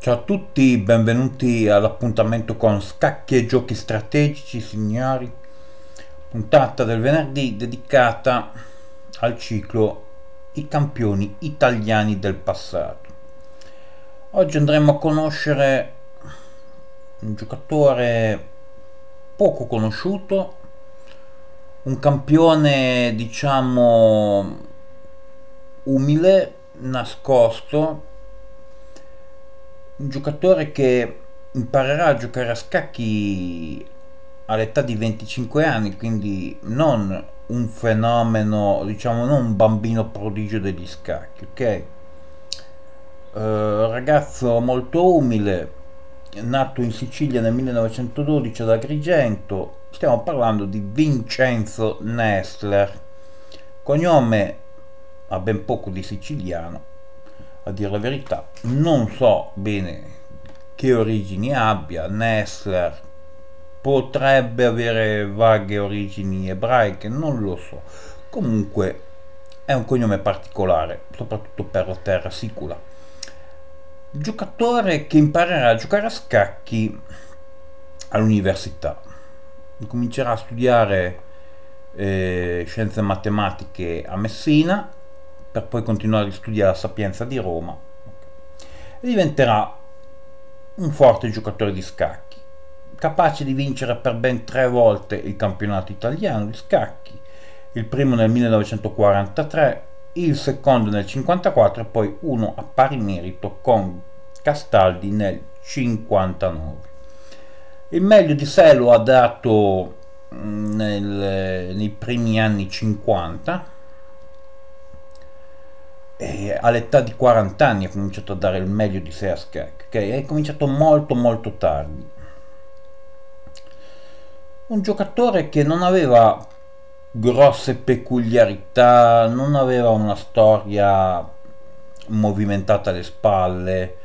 Ciao a tutti, benvenuti all'appuntamento con Scacchi e Giochi Strategici, signori. Puntata del venerdì dedicata al ciclo I campioni italiani del passato. Oggi andremo a conoscere un giocatore poco conosciuto, un campione diciamo umile, nascosto, un giocatore che imparerà a giocare a scacchi all'età di 25 anni, quindi non un fenomeno, diciamo, non un bambino prodigio degli scacchi, ok? Uh, ragazzo molto umile, nato in Sicilia nel 1912 ad Agrigento, stiamo parlando di Vincenzo Nestler, cognome ha ben poco di siciliano, a dire la verità. Non so bene che origini abbia, Nestler potrebbe avere vaghe origini ebraiche, non lo so. Comunque è un cognome particolare, soprattutto per la terra sicula. Giocatore che imparerà a giocare a scacchi all'università. Comincerà a studiare eh, scienze matematiche a Messina per poi continuare a studiare la Sapienza di Roma e diventerà un forte giocatore di scacchi, capace di vincere per ben tre volte il campionato italiano di scacchi, il primo nel 1943, il secondo nel 1954 e poi uno a pari merito con Castaldi nel 1959. Il meglio di sé lo ha dato mm, nel, nei primi anni 50 e all'età di 40 anni ha cominciato a dare il meglio di sé a scacchi, ok? È cominciato molto molto tardi. Un giocatore che non aveva grosse peculiarità, non aveva una storia movimentata alle spalle,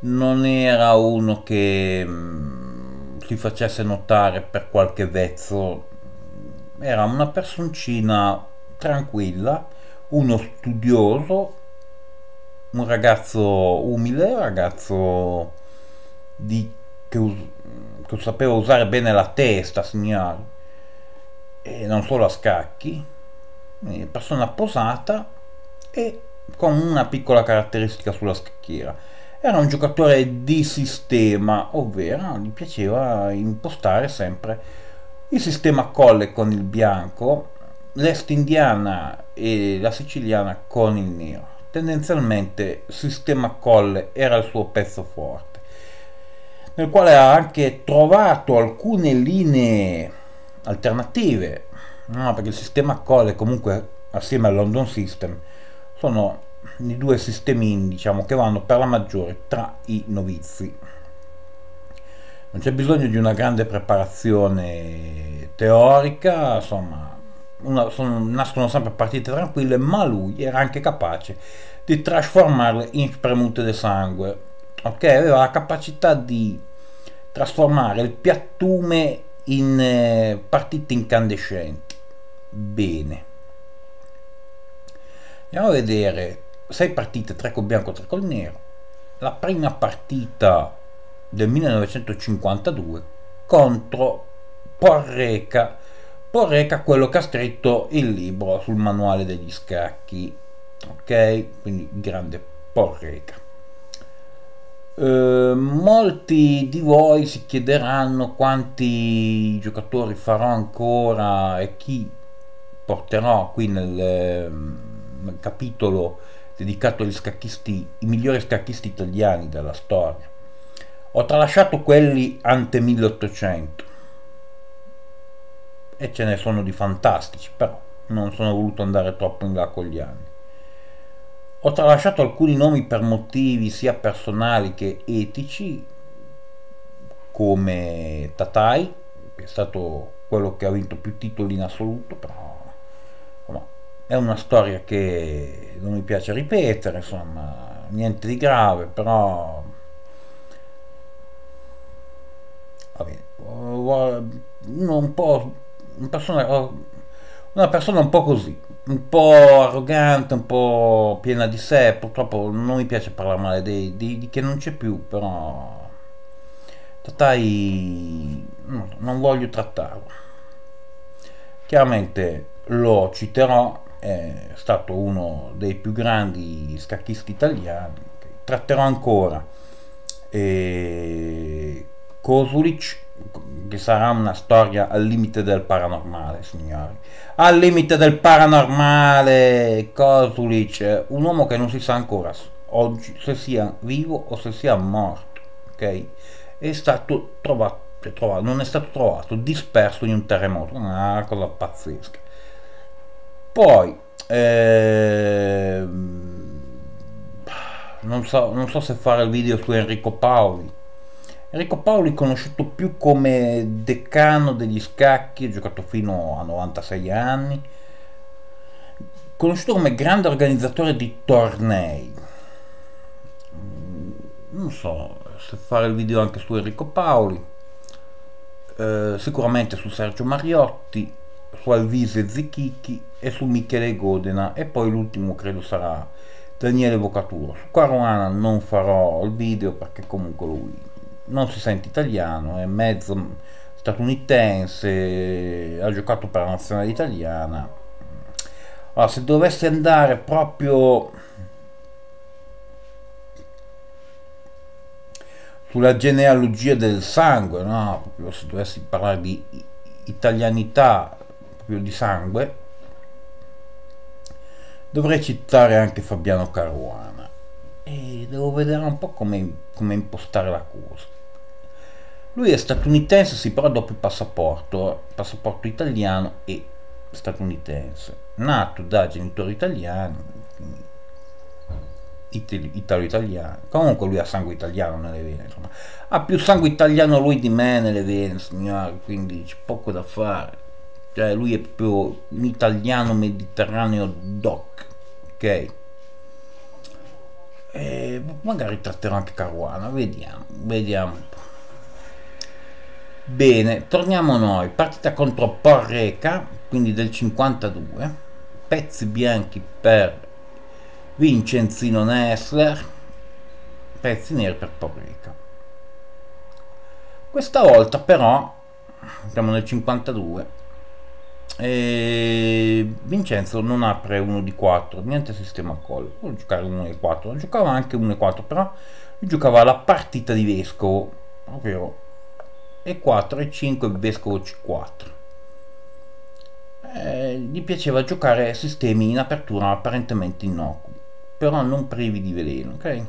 non era uno che mh, si facesse notare per qualche vezzo, era una personcina tranquilla uno studioso, un ragazzo umile, un ragazzo di, che, us, che, sapeva usare bene la testa, signori, e non solo a scacchi, persona posata e con una piccola caratteristica sulla scacchiera. Era un giocatore di sistema, ovvero gli piaceva impostare sempre il sistema colle con il bianco l'est indiana e la siciliana con il nero. Tendenzialmente sistema colle era il suo pezzo forte, nel quale ha anche trovato alcune linee alternative, no, perché il sistema colle comunque assieme al London System sono i due sistemi diciamo, che vanno per la maggiore tra i novizi. Non c'è bisogno di una grande preparazione teorica, insomma, una, sono, nascono sempre partite tranquille, ma lui era anche capace di trasformarle in spremute di sangue. Ok, aveva la capacità di trasformare il piattume in eh, partite incandescenti. Bene. Andiamo a vedere 6 partite, 3 col bianco, 3 col nero. La prima partita del 1952 contro Porreca Porreca quello che ha scritto il libro sul manuale degli scacchi ok? Quindi grande Porreca. Eh, molti di voi si chiederanno quanti giocatori farò ancora e chi porterò qui nel, nel capitolo dedicato agli scacchisti i migliori scacchisti italiani della storia. Ho tralasciato quelli ante 1800 e ce ne sono di fantastici, però non sono voluto andare troppo in là con gli anni. Ho tralasciato alcuni nomi per motivi sia personali che etici, come Tatai, che è stato quello che ha vinto più titoli in assoluto, però è una storia che non mi piace ripetere, insomma, niente di grave, però va bene, un po' una persona, una persona un po' così, un po' arrogante, un po' piena di sé, purtroppo non mi piace parlare male di, di, di che non c'è più, però Tatai non voglio trattarlo. Chiaramente lo citerò, è stato uno dei più grandi scacchisti italiani, tratterò ancora. E Kosulic che sarà una storia al limite del paranormale, signori. Al limite del paranormale, Kosulic, un uomo che non si sa ancora oggi se sia vivo o se sia morto, ok? È stato trovato, cioè trovato non è stato trovato, disperso in un terremoto, una cosa pazzesca. Poi, eh, non, so, non so se fare il video su Enrico Paoli, Enrico Paoli conosciuto più come decano degli scacchi, ha giocato fino a 96 anni, conosciuto come grande organizzatore di tornei. Mm, non so se fare il video anche su Enrico Paoli, eh, sicuramente su Sergio Mariotti, su Alvise Zichichi e su Michele Godena e poi l'ultimo credo sarà Daniele Vocaturo. Su Caruana non farò il video perché comunque lui non si sente italiano, è mezzo statunitense, ha giocato per la nazionale italiana. Allora, se dovesse andare proprio sulla genealogia del sangue, no? se dovessi parlare di italianità, proprio di sangue, dovrei citare anche Fabiano Caruana e devo vedere un po' come, come impostare la cosa. Lui è statunitense, sì, però doppio passaporto, passaporto italiano e statunitense. Nato da genitori italiani, italo-italiano. Comunque lui ha sangue italiano nelle vene, insomma. Ha più sangue italiano lui di me nelle vene, signore, quindi c'è poco da fare. Cioè lui è più un italiano mediterraneo doc, ok? E magari tratterò anche Caruana, vediamo, vediamo. Bene, torniamo noi. Partita contro Porreca, quindi del 52. Pezzi bianchi per Vincenzino Nessler. Pezzi neri per Porreca. Questa volta però, siamo nel 52, e Vincenzo non apre uno di 4, niente sistema collo. Può giocare uno di 4, giocava anche uno di 4, però giocava la partita di vescovo, ovvero e4 e 5 vescovo c4 eh, gli piaceva giocare sistemi in apertura apparentemente innocui però non privi di veleno ok?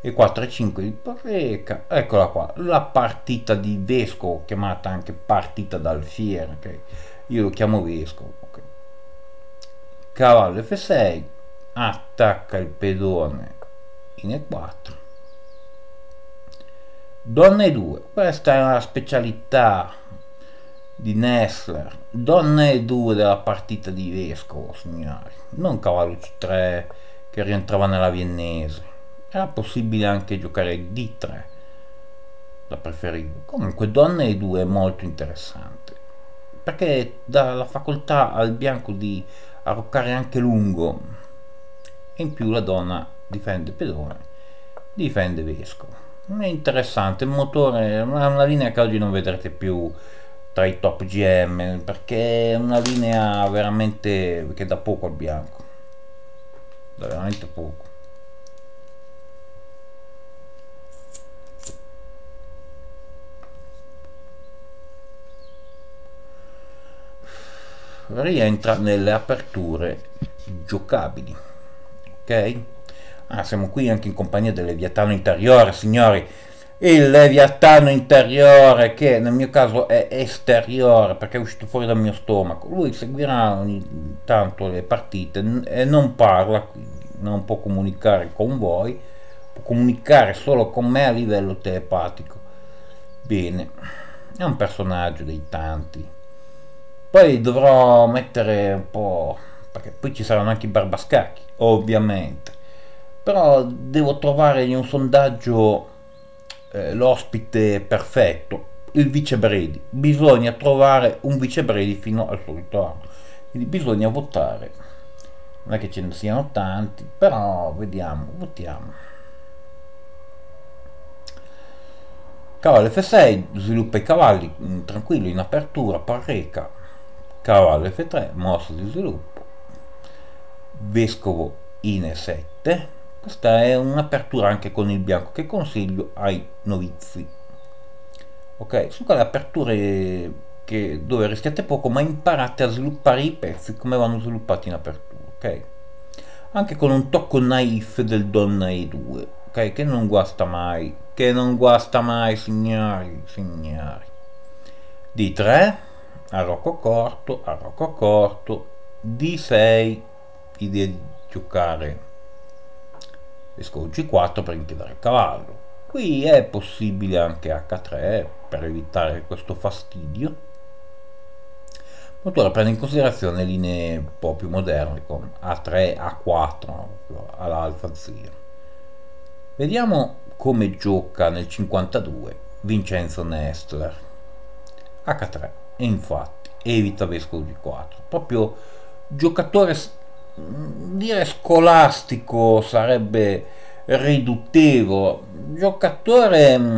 E 4 e 5 di Porreca eccola qua la partita di vescovo chiamata anche partita d'alfiere ok? Io lo chiamo vescovo ok? Cavallo f6 attacca il pedone in e4 Donne 2, questa è una specialità di Nessler. Donne 2 della partita di Vescovo, signori. Non cavallo C3 che rientrava nella viennese. Era possibile anche giocare D3. La preferivo. Comunque Donne 2 è molto interessante. Perché dà la facoltà al bianco di arroccare anche lungo. E in più la donna difende pedone, difende vescovo interessante il motore è una linea che oggi non vedrete più tra i top GM perché è una linea veramente che da poco al bianco. Da veramente poco. Rientra nelle aperture giocabili ok Ah, siamo qui anche in compagnia del Leviatano interiore, signori. Il Leviatano interiore, che nel mio caso è esteriore perché è uscito fuori dal mio stomaco. Lui seguirà ogni tanto le partite e non parla, non può comunicare con voi, può comunicare solo con me a livello telepatico. Bene, è un personaggio dei tanti. Poi dovrò mettere un po'... perché poi ci saranno anche i barbascacchi, ovviamente però devo trovare in un sondaggio eh, l'ospite perfetto, il vice Bredi. Bisogna trovare un vice Bredi fino al suo ritorno. quindi bisogna votare. Non è che ce ne siano tanti però vediamo votiamo. Cavallo f6 sviluppa i cavalli mm, tranquillo in apertura parreca. Cavallo f3 mossa di sviluppo. Vescovo in e7 questa è un'apertura anche con il bianco. Che consiglio ai novizi? Ok sono quelle aperture che, dove rischiate poco ma imparate a sviluppare i pezzi come vanno sviluppati in apertura ok? Anche con un tocco naif del donna e2 ok? Che non guasta mai che non guasta mai signori signori. D3 arrocco corto arrocco corto d6 idea di giocare vescovo g4 per impiedare il cavallo qui è possibile anche h3 per evitare questo fastidio Motore prende in considerazione linee un po' più moderne con A3, A4 all'Alfa 0. Vediamo come gioca nel 52 Vincenzo Nestler. H3 e infatti evita Vescovo G4. Proprio giocatore dire scolastico sarebbe riduttivo. Giocatore mm,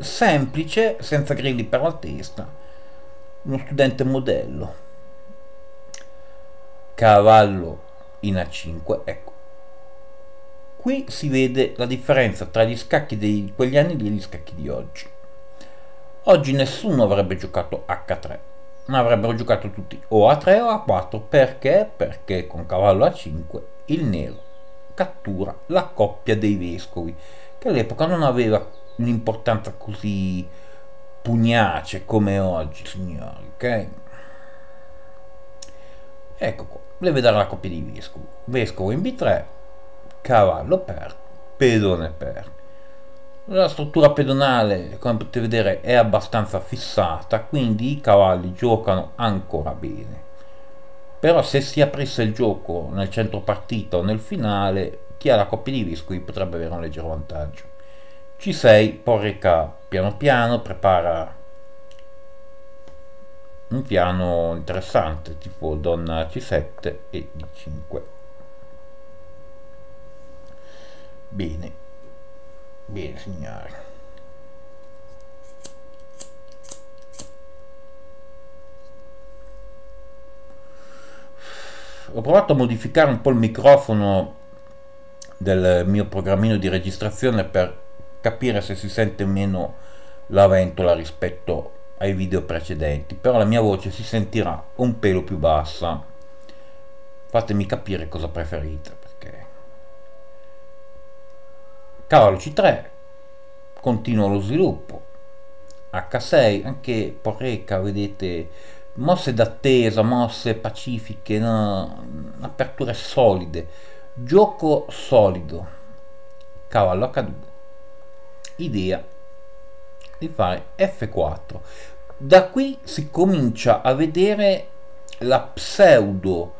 semplice, senza grilli per la testa uno studente modello. Cavallo in A5 ecco. Qui si vede la differenza tra gli scacchi di quegli anni e gli scacchi di oggi. Oggi nessuno avrebbe giocato H3 ma avrebbero giocato tutti o A3 o A4 perché? perché con cavallo A5 il nero cattura la coppia dei vescovi che all'epoca non aveva un'importanza così pugnace come oggi, signori, ok? Ecco qua, deve dare la coppia di vescovo. Vescovo in B3, cavallo per, pedone per. La struttura pedonale, come potete vedere, è abbastanza fissata, quindi i cavalli giocano ancora bene. Però se si aprisse il gioco nel centro partita o nel finale, chi ha la coppia di vescovi potrebbe avere un leggero vantaggio. C6 Porreca piano piano prepara un piano interessante tipo donna C7 e D5 bene bene signori ho provato a modificare un po' il microfono del mio programmino di registrazione per capire se si sente meno la ventola rispetto ai video precedenti però la mia voce si sentirà un pelo più bassa. Fatemi capire cosa preferite perché cavallo c3 continuo lo sviluppo h6 anche porreca vedete mosse d'attesa mosse pacifiche no? aperture solide gioco solido cavallo h2 idea di fare F4. Da qui si comincia a vedere la pseudo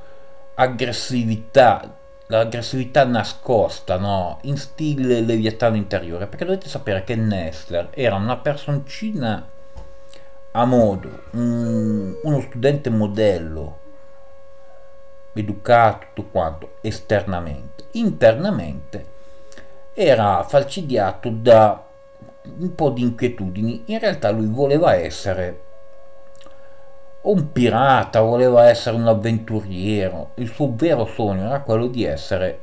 aggressività, l'aggressività nascosta, no? In stile leviatano interiore, perché dovete sapere che Nestler era una personcina a modo, un, uno studente modello, educato tutto quanto esternamente, internamente era falcidiato da un po' di inquietudini. In realtà lui voleva essere un pirata, voleva essere un avventuriero. Il suo vero sogno era quello di essere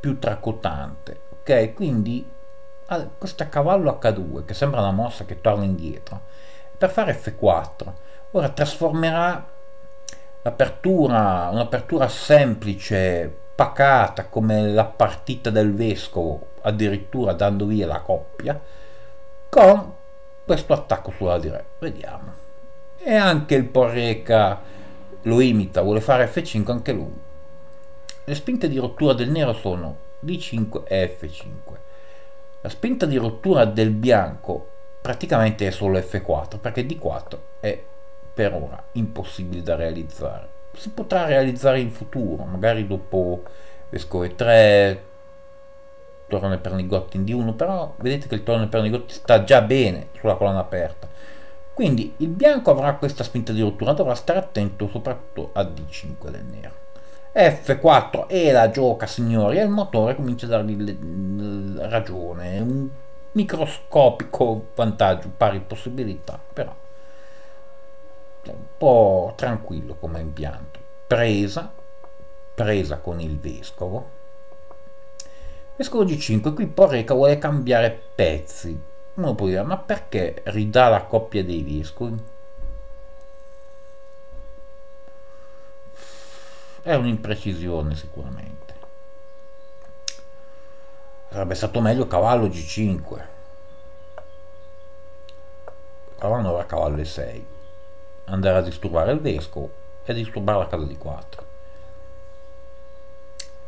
più tracotante. Ok, quindi questa cavallo H2 che sembra una mossa che torna indietro per fare F4 ora trasformerà l'apertura un'apertura semplice pacata come la partita del vescovo addirittura dando via la coppia con questo attacco sulla diretta vediamo e anche il Porreca lo imita vuole fare F5 anche lui. Le spinte di rottura del nero sono D5 e F5 la spinta di rottura del bianco praticamente è solo F4 perché D4 è per ora impossibile da realizzare. Si potrà realizzare in futuro magari dopo vescovo e3 torno per Nigotti in D1 però vedete che il torno per Nigotti sta già bene sulla colonna aperta Quindi il bianco avrà questa spinta di rottura, dovrà stare attento soprattutto a D5 del nero. F4 e la gioca signori e il motore comincia a dargli ragione, un microscopico vantaggio, pari possibilità, però è un po' tranquillo come impianto. Presa, presa con il vescovo. Vescovo G5, qui Porreca vuole cambiare pezzi. Uno può dire, ma perché ridà la coppia dei vescovi? È un'imprecisione sicuramente. Sarebbe stato meglio cavallo G5. Cavallo ora cavallo E6. Andare a disturbare il vescovo e disturbare la casa di 4.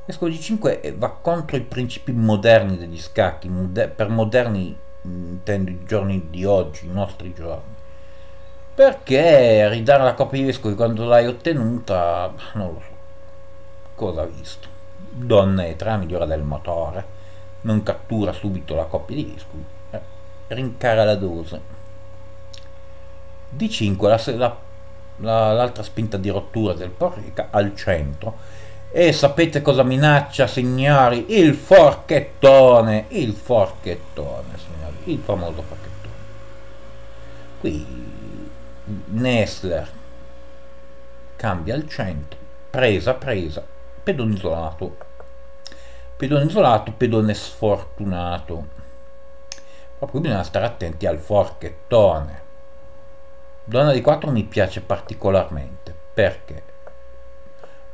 Vescovo G5 va contro i principi moderni degli scacchi. per moderni intendo i giorni di oggi, i nostri giorni. Perché ridare la coppia di vescovi quando l'hai ottenuta, non lo so cosa ha visto? Donna e tre migliora del motore, non cattura subito la coppia di vescovi, eh, rincara la dose. D5 la, la, l'altra spinta di rottura del Porreca al centro e sapete cosa minaccia signori? Il forchettone, il forchettone signori, il famoso forchettone. Qui Nestler cambia il centro, presa, presa, pedone isolato pedone isolato pedone sfortunato proprio bisogna stare attenti al forchettone donna di 4 mi piace particolarmente perché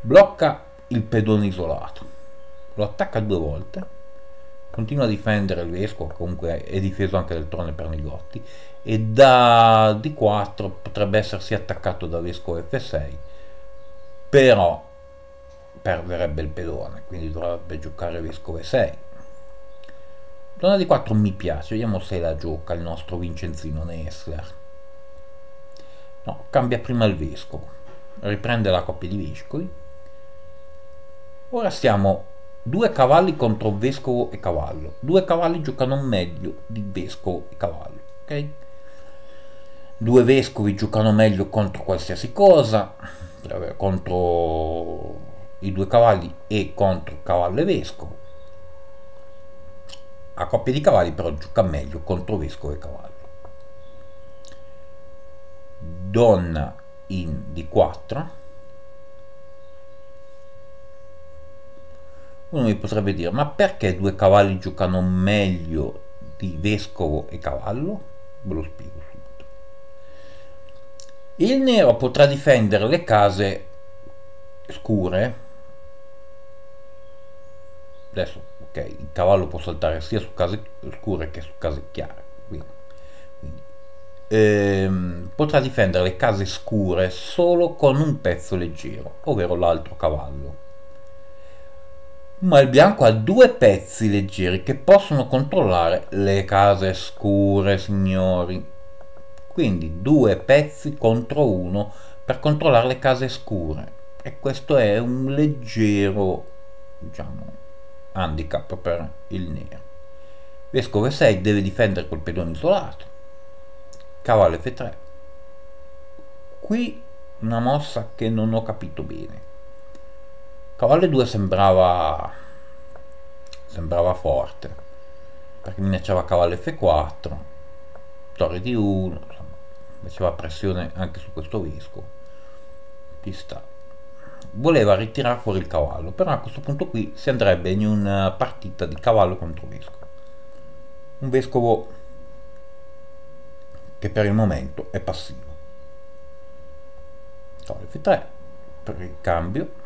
blocca il pedone isolato lo attacca due volte continua a difendere il vescovo comunque è difeso anche del trone per Nigotti e da D4 potrebbe essersi attaccato da vescovo F6 però perderebbe il pedone, quindi dovrebbe giocare vescovo e6. Donna di 4 mi piace, vediamo se la gioca il nostro Vincenzino Nessler. No, cambia prima il vescovo, riprende la coppia di vescovi. Ora siamo due cavalli contro vescovo e cavallo. Due cavalli giocano meglio di vescovo e cavallo, ok? Due vescovi giocano meglio contro qualsiasi cosa, contro i due cavalli e contro cavallo e vescovo. A coppia di cavalli però gioca meglio contro vescovo e cavallo. Donna in D4. Uno mi potrebbe dire, ma perché due cavalli giocano meglio di vescovo e cavallo? Ve lo spiego subito. Il nero potrà difendere le case scure adesso ok il cavallo può saltare sia su case scure che su case chiare quindi, quindi ehm, potrà difendere le case scure solo con un pezzo leggero ovvero l'altro cavallo ma il bianco ha due pezzi leggeri che possono controllare le case scure signori quindi due pezzi contro uno per controllare le case scure e questo è un leggero diciamo handicap per il nero. Vescovo E6 deve difendere col pedone isolato. Cavallo F3. Qui una mossa che non ho capito bene. Cavallo 2 sembrava sembrava forte perché minacciava cavallo F4 torre di 1 insomma, faceva pressione anche su questo vescovo ci sta voleva ritirare fuori il cavallo, però a questo punto qui si andrebbe in una partita di cavallo contro vescovo. Un vescovo che per il momento è passivo. Cavallo F3 per il cambio.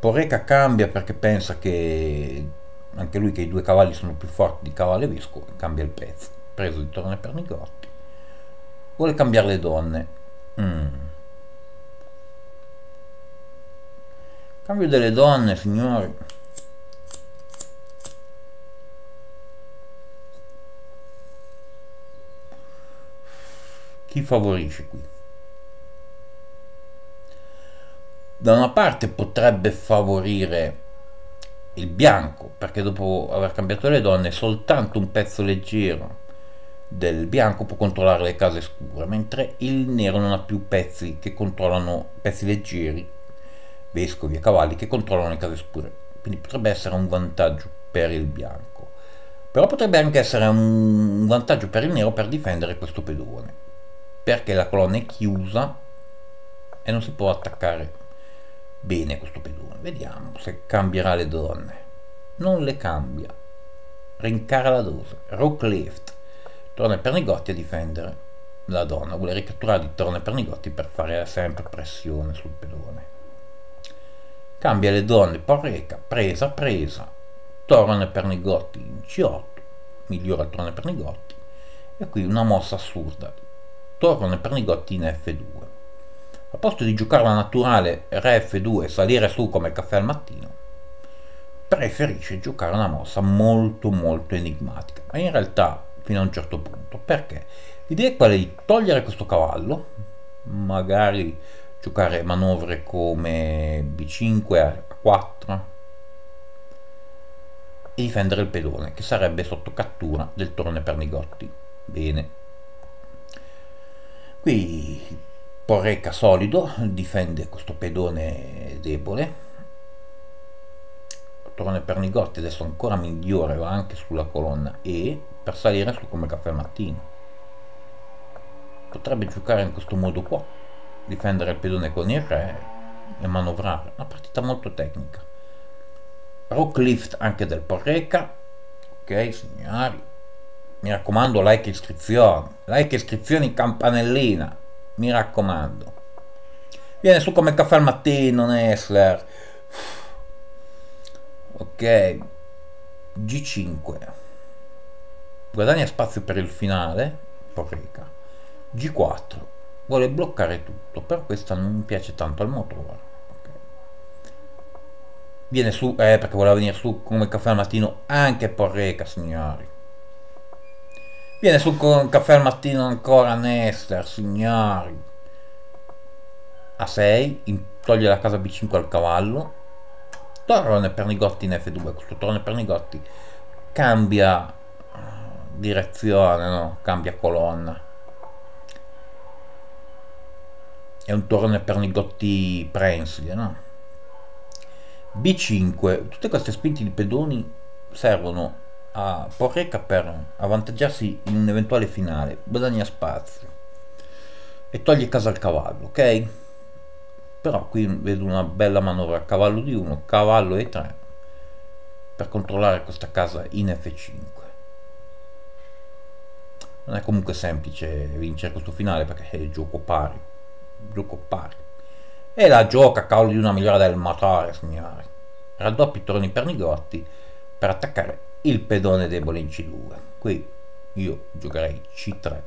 Porreca cambia perché pensa che anche lui che i due cavalli sono più forti di cavallo e vescovo, cambia il pezzo, preso di torne per Nigotti. Vuole cambiare le donne. Mm Cambio delle donne, signori. Chi favorisce qui? Da una parte potrebbe favorire il bianco, perché dopo aver cambiato le donne soltanto un pezzo leggero del bianco può controllare le case scure, mentre il nero non ha più pezzi che controllano, pezzi leggeri, vescovi e cavalli che controllano le case scure. Quindi potrebbe essere un vantaggio per il bianco. Però potrebbe anche essere un vantaggio per il nero per difendere questo pedone, perché la colonna è chiusa e non si può attaccare bene questo pedone. Vediamo se cambierà le donne. Non le cambia. Rincara la dose. Rock lift. Torna per Nigotti a difendere la donna. Vuole ricatturare di torna per Nigotti per fare sempre pressione sul pedone. Cambia le donne. Porreca. Presa, presa. Torna per Nigotti in C8. Migliora il torna per Nigotti. E qui una mossa assurda. Torna per Nigotti in F2 al posto di giocare la naturale Re F2 e salire su come caffè al mattino, preferisce giocare una mossa molto molto enigmatica, ma in realtà fino a un certo punto. Perché? L'idea è quella di togliere questo cavallo, magari giocare manovre come B5 a 4 e difendere il pedone, che sarebbe sotto cattura del torne per Nigotti. Bene. Qui Porreca solido, difende questo pedone debole. Torone Pernigotti adesso ancora migliore, va anche sulla colonna E per salire su come caffè mattino. Potrebbe giocare in questo modo qua, difendere il pedone con il re e manovrare. Una partita molto tecnica. Rock lift anche del Porreca. Ok signori, mi raccomando like e iscrizioni, like e iscrizioni campanellina mi raccomando. Viene su come caffè al mattino, Nessler. Ok. G5. Guadagna spazio per il finale. Porreca. G4. Vuole bloccare tutto, però questa non piace tanto al motore. Viene su, eh, perché voleva venire su come caffè al mattino anche Porreca, signori. Viene sul caffè al mattino ancora Nester, signori. A 6, toglie la casa B5 al cavallo. Torrone per Nigotti in F2, questo torrone per Nigotti cambia eh, direzione, no? cambia colonna. È un torrone per Nigotti prensile, no? B5, tutte queste spinte di pedoni servono a Porreca per avvantaggiarsi in un eventuale finale, guadagna spazio e toglie casa al cavallo, ok? Però qui vedo una bella manovra cavallo di 1, cavallo e 3 per controllare questa casa in F5. Non è comunque semplice vincere questo finale perché è gioco pari, gioco pari. E la gioca cavolo di una migliore del motore, signori. Raddoppi torni per Nigotti per attaccare il pedone debole in C2 qui io giocherei C3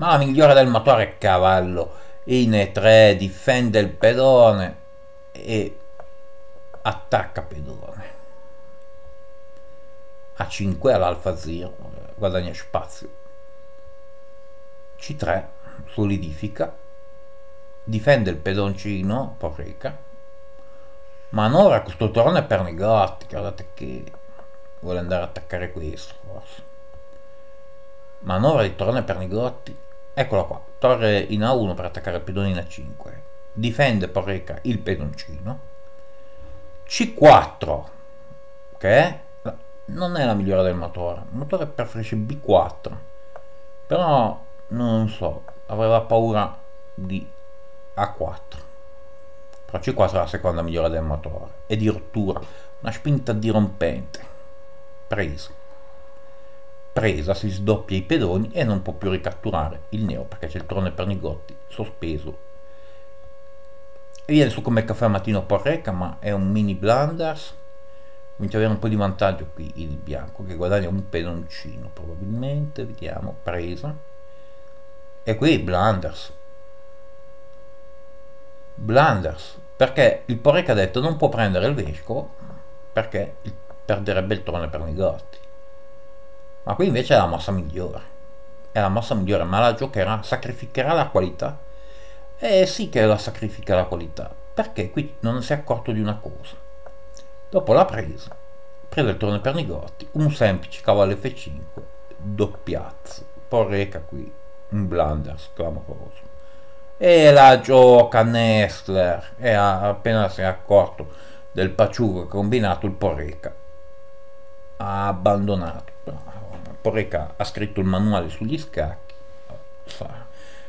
ma la migliore del motore è cavallo. In E3 difende il pedone e attacca pedone. A5 all'alfa 0 guadagna spazio. C3 solidifica difende il pedoncino porreca Manovra questo turno è per Negotti, guardate che vuole andare a attaccare questo forse. Manovra di torre per Negotti, eccola qua, torre in A1 per attaccare il pedone in A5. Difende Porreca il pedoncino. C4, che non è la migliore del motore, il motore preferisce B4, però non so, aveva paura di A4 però C4 è la seconda migliore del motore. E di rottura. Una spinta dirompente. Presa. Presa si sdoppia i pedoni e non può più ricatturare il neo perché c'è il trone per Nigotti sospeso. E viene su come caffè mattino porreca ma è un mini blunders. Comincia ad avere un po' di vantaggio qui il bianco che guadagna un pedoncino probabilmente. Vediamo. Presa. E qui blunders. Blunders perché il Porreca ha detto non può prendere il vescovo perché perderebbe il trono per Nigotti ma qui invece è la mossa migliore. È la mossa migliore ma la giocherà sacrificherà la qualità. Eh sì che la sacrifica la qualità. Perché qui non si è accorto di una cosa. Dopo la presa prese il torneo per Nigotti, un semplice cavallo F5, doppiazzo, porreca qui, un blunders clamoroso. E la gioca Nestler e appena si è accorto del paciugo che ha combinato il porreca ha abbandonato. Porreca ha scritto il manuale sugli scacchi.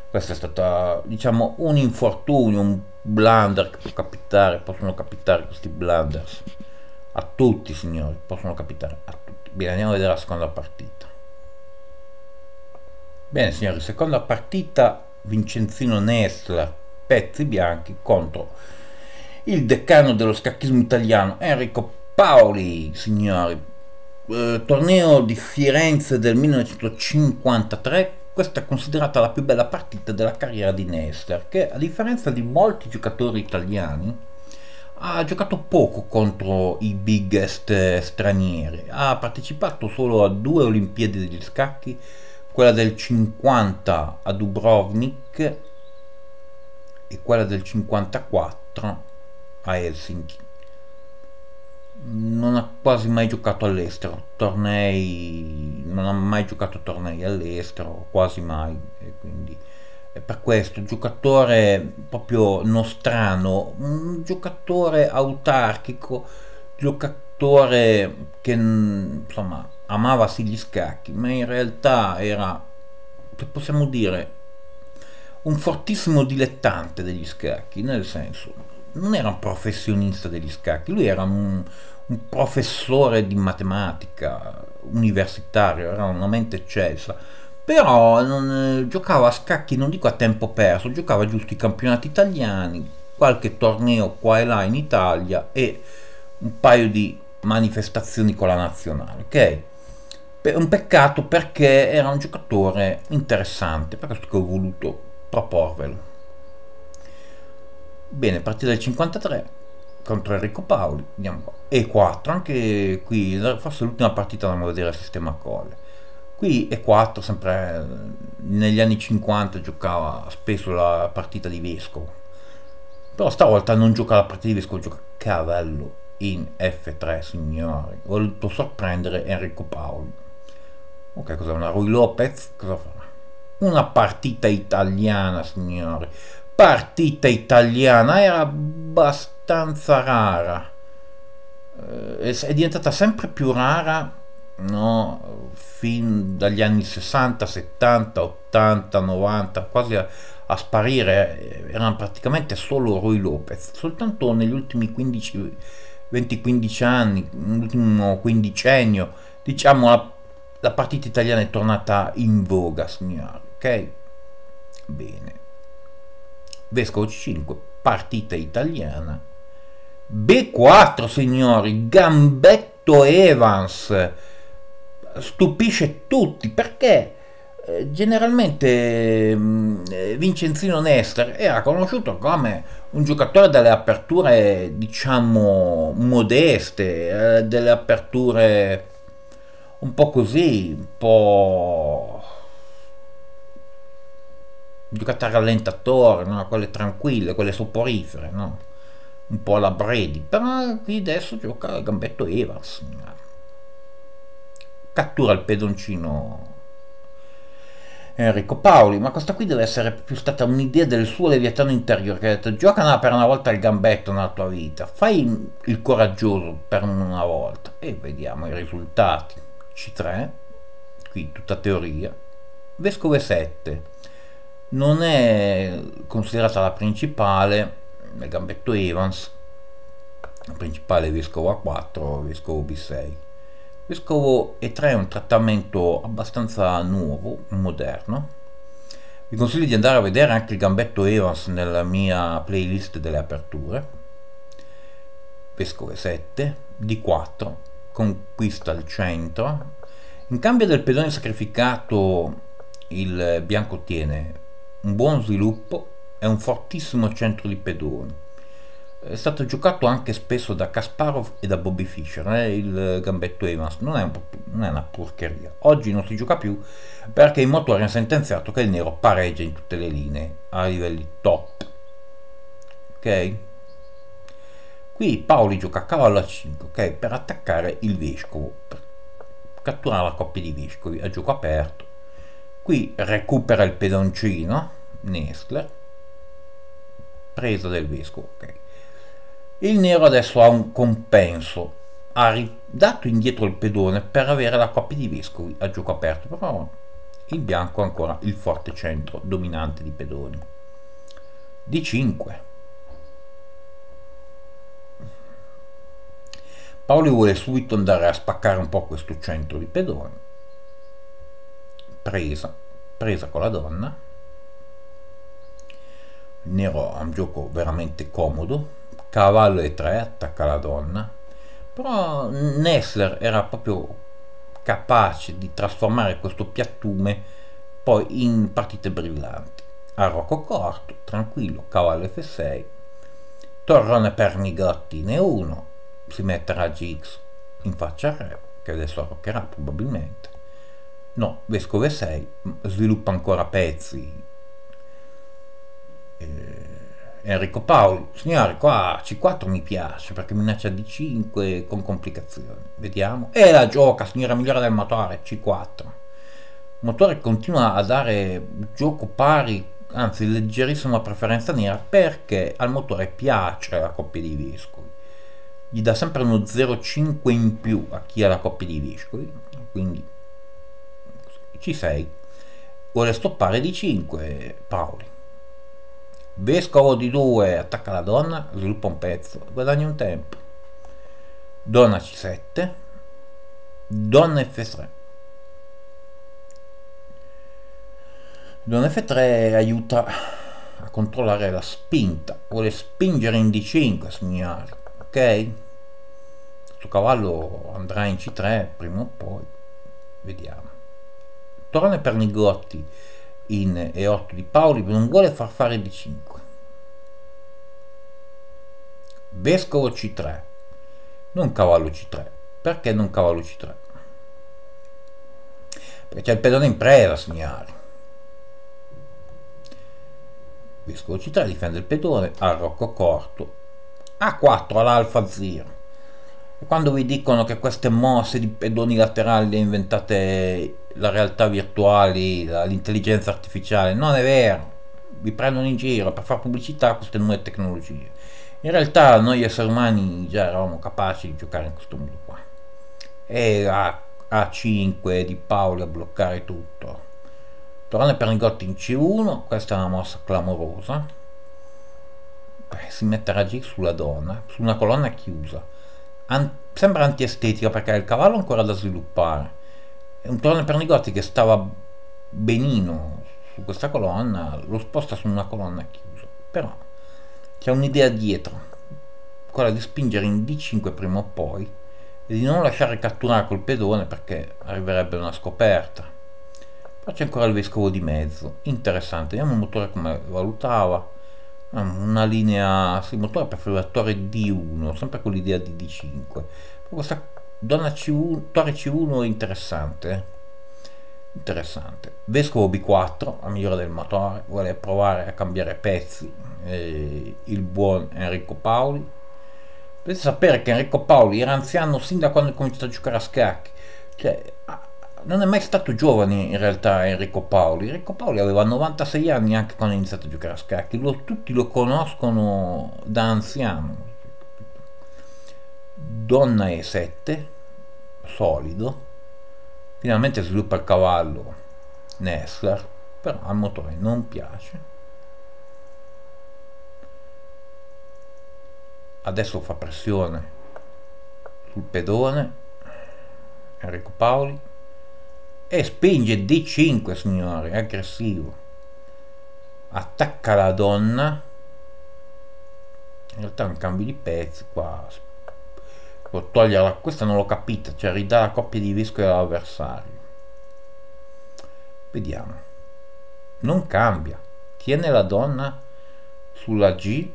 Questo è stato, diciamo, un infortunio, un blunder che può capitare, possono capitare questi blunders. A tutti, signori, possono capitare a tutti. Bene, andiamo a vedere la seconda partita. Bene, signori, seconda partita, Vincenzino Nestler, pezzi bianchi contro il decano dello scacchismo italiano, Enrico Paoli, signori. Eh, torneo di Firenze del 1953, questa è considerata la più bella partita della carriera di Nester, che a differenza di molti giocatori italiani ha giocato poco contro i biggest stranieri, ha partecipato solo a due Olimpiadi degli scacchi, quella del 50 a Dubrovnik e quella del 54 a Helsinki. Non ha quasi mai giocato all'estero, tornei, non ha mai giocato tornei all'estero, quasi mai, e quindi è per questo. Giocatore proprio nostrano, un giocatore autarchico, giocatore che insomma amava sì gli scacchi, ma in realtà era, possiamo dire, un fortissimo dilettante degli scacchi, nel senso non era un professionista degli scacchi, lui era un, un professore di matematica universitario, era una mente eccelsa, però non, giocava a scacchi, non dico a tempo perso, giocava giusto i campionati italiani, qualche torneo qua e là in Italia e un paio di manifestazioni con la nazionale, ok? Un peccato perché era un giocatore interessante, per questo che ho voluto proporvelo. Bene, partita del 53 contro Enrico Paoli, andiamo qua. E4, anche qui, forse l'ultima partita andremo a vedere il sistema colle. Qui E4, sempre negli anni 50 giocava spesso la partita di Vescovo. Però stavolta non gioca la partita di Vescovo, gioca cavallo in F3, signori. Ho voluto sorprendere Enrico Paoli. Ok, cosa una Rui Lopez? Cosa farà? Una partita italiana, signori partita italiana era abbastanza rara, eh, è diventata sempre più rara no? fin dagli anni 60, 70, 80, 90, quasi a, a sparire, erano praticamente solo Rui Lopez, soltanto negli ultimi 15, 20-15 anni, l'ultimo quindicennio, diciamo la, la partita italiana è tornata in voga, signori, ok? Bene. Vescovo C5, partita italiana. B4, signori, Gambetto Evans. Stupisce tutti perché eh, generalmente mm, eh, Vincenzino Nester era conosciuto come un giocatore delle aperture diciamo modeste, eh, delle aperture un po' così, un po' giocate a rallentatore, no? quelle tranquille, quelle soporifere, no? un po' alla Brady, però qui adesso gioca a gambetto Evans, cattura il pedoncino Enrico Paoli, ma questa qui deve essere più stata un'idea del suo leviatano interiore che ha detto gioca per una volta il gambetto nella tua vita, fai il coraggioso per una volta e vediamo i risultati. C3, qui tutta teoria, Vescovo 7, non è considerata la principale nel gambetto Evans. La principale vescovo A4 vescovo B6 vescovo E3 è un trattamento abbastanza nuovo moderno. Vi consiglio di andare a vedere anche il gambetto Evans nella mia playlist delle aperture. Vescovo E7 D4 conquista il centro in cambio del pedone sacrificato il bianco ottiene un buon sviluppo e un fortissimo centro di pedoni. È stato giocato anche spesso da Kasparov e da Bobby Fischer, eh? il gambetto Evans, non è, un, non è, una porcheria. Oggi non si gioca più perché il motore ha sentenziato che il nero pareggia in tutte le linee a livelli top. Ok? Quindi Paoli gioca a cavallo a 5 okay, per attaccare il vescovo, per catturare la coppia di vescovi a gioco aperto. Qui recupera il pedoncino, Nestler, presa del vescovo. Okay. Il nero adesso ha un compenso, ha ridato indietro il pedone per avere la coppia di vescovi a gioco aperto, però il bianco ha ancora il forte centro dominante di pedoni. D5 Paoli vuole subito andare a spaccare un po' questo centro di pedone. Presa, presa con la donna. Nero ha un gioco veramente comodo. Cavallo e 3 attacca la donna. Però Nessler era proprio capace di trasformare questo piattume poi in partite brillanti. Arroco corto, tranquillo, cavallo F6, torrone per Nigotti in E1, si metterà GX in faccia al re, che adesso arroccherà probabilmente. No, vescovo E6 sviluppa ancora pezzi. Eh, Enrico Paoli, signori, qua C4 mi piace perché minaccia D5 con complicazioni. Vediamo. E la gioca, signora migliore del motore, C4. Il motore continua a dare gioco pari, anzi leggerissima preferenza nera perché al motore piace la coppia di vescovi. Gli dà sempre uno 0,5 in più a chi ha la coppia di vescovi, quindi C6. Vuole stoppare D5 Paoli Vescovo di 2 attacca la donna, sviluppa un pezzo, guadagna un tempo. Donna C7, donna F3. Donna F3 aiuta a controllare la spinta, vuole spingere in D5 signori, ok? Questo cavallo andrà in C3 prima o poi, vediamo. Torna per Nigotti in E8 di Paoli non vuole far fare D5 vescovo C3 non cavallo C3 perché non cavallo C3 perché c'è il pedone in presa signori. Vescovo C3 difende il pedone arrocco corto. A4 all'alfa 0 e quando vi dicono che queste mosse di pedoni laterali le inventate la realtà virtuali, l'intelligenza artificiale, non è vero, vi prendono in giro per fare pubblicità a queste nuove tecnologie. In realtà noi esseri umani già eravamo capaci di giocare in questo modo qua. E a, A5 di Paolo a bloccare tutto. Tornare per Nigotti in C1, questa è una mossa clamorosa. Beh, si mette a G sulla donna, su una colonna chiusa. An sembra antiestetica perché il cavallo ancora da sviluppare. È un torneo per Nigotti che stava benino su questa colonna, lo sposta su una colonna chiusa. Però c'è un'idea dietro, quella di spingere in D5 prima o poi e di non lasciare catturare col pedone perché arriverebbe una scoperta. Poi c'è ancora il vescovo di mezzo, interessante, vediamo il motore come valutava, una linea, il motore preferiva torre D1, sempre con l'idea di D5. questa donna C1, torre C1 è interessante, eh. Interessante. Vescovo b4 a migliore del motore vuole provare a cambiare pezzi eh, il buon Enrico Paoli. Dovete sapere che Enrico Paoli era anziano sin da quando ha cominciato a giocare a scacchi. Cioè, non è mai stato giovane in realtà Enrico Paoli. Enrico Paoli aveva 96 anni anche quando ha iniziato a giocare a scacchi. Lo, tutti lo conoscono da anziano. Donna E7 solido. Finalmente sviluppa il cavallo Nessler, però al motore non piace. Adesso fa pressione sul pedone Enrico Paoli e spinge D5 signori, aggressivo. Attacca la donna. In realtà è un cambio di pezzi qua. Può toglierla questa non l'ho capita cioè ridà la coppia di vescovi all'avversario vediamo. Non cambia. Tiene la donna sulla G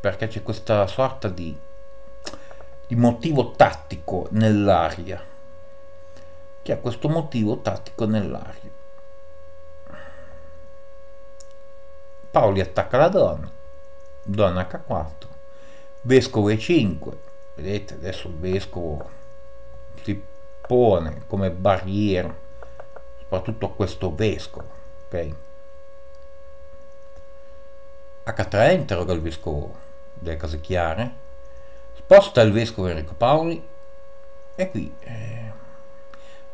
perché c'è questa sorta di, di motivo tattico nell'aria che ha questo motivo tattico nell'aria. Paoli attacca la donna donna H4 vescovo e5 vedete adesso il vescovo si pone come barriera soprattutto a questo vescovo ok? H3 interroga il vescovo delle case chiare. Sposta il vescovo Enrico Paoli e qui eh,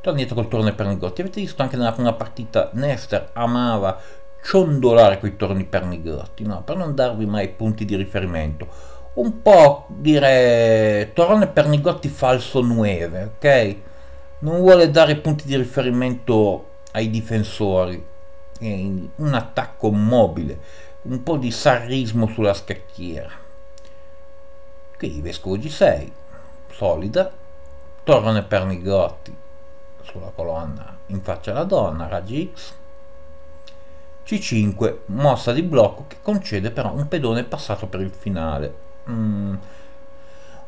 torna dietro col torno Pernigotti. Avete visto anche nella prima partita Nester amava ciondolare quei torni Pernigotti no? per non darvi mai punti di riferimento. Un po' dire Torone Pernigotti falso 9 ok? Non vuole dare punti di riferimento ai difensori. Un attacco mobile un po' di sarrismo sulla scacchiera. Qui vescovo G6 solida Torone Pernigotti sulla colonna in faccia alla donna raggi X C5 mossa di blocco che concede però un pedone passato per il finale. Mm,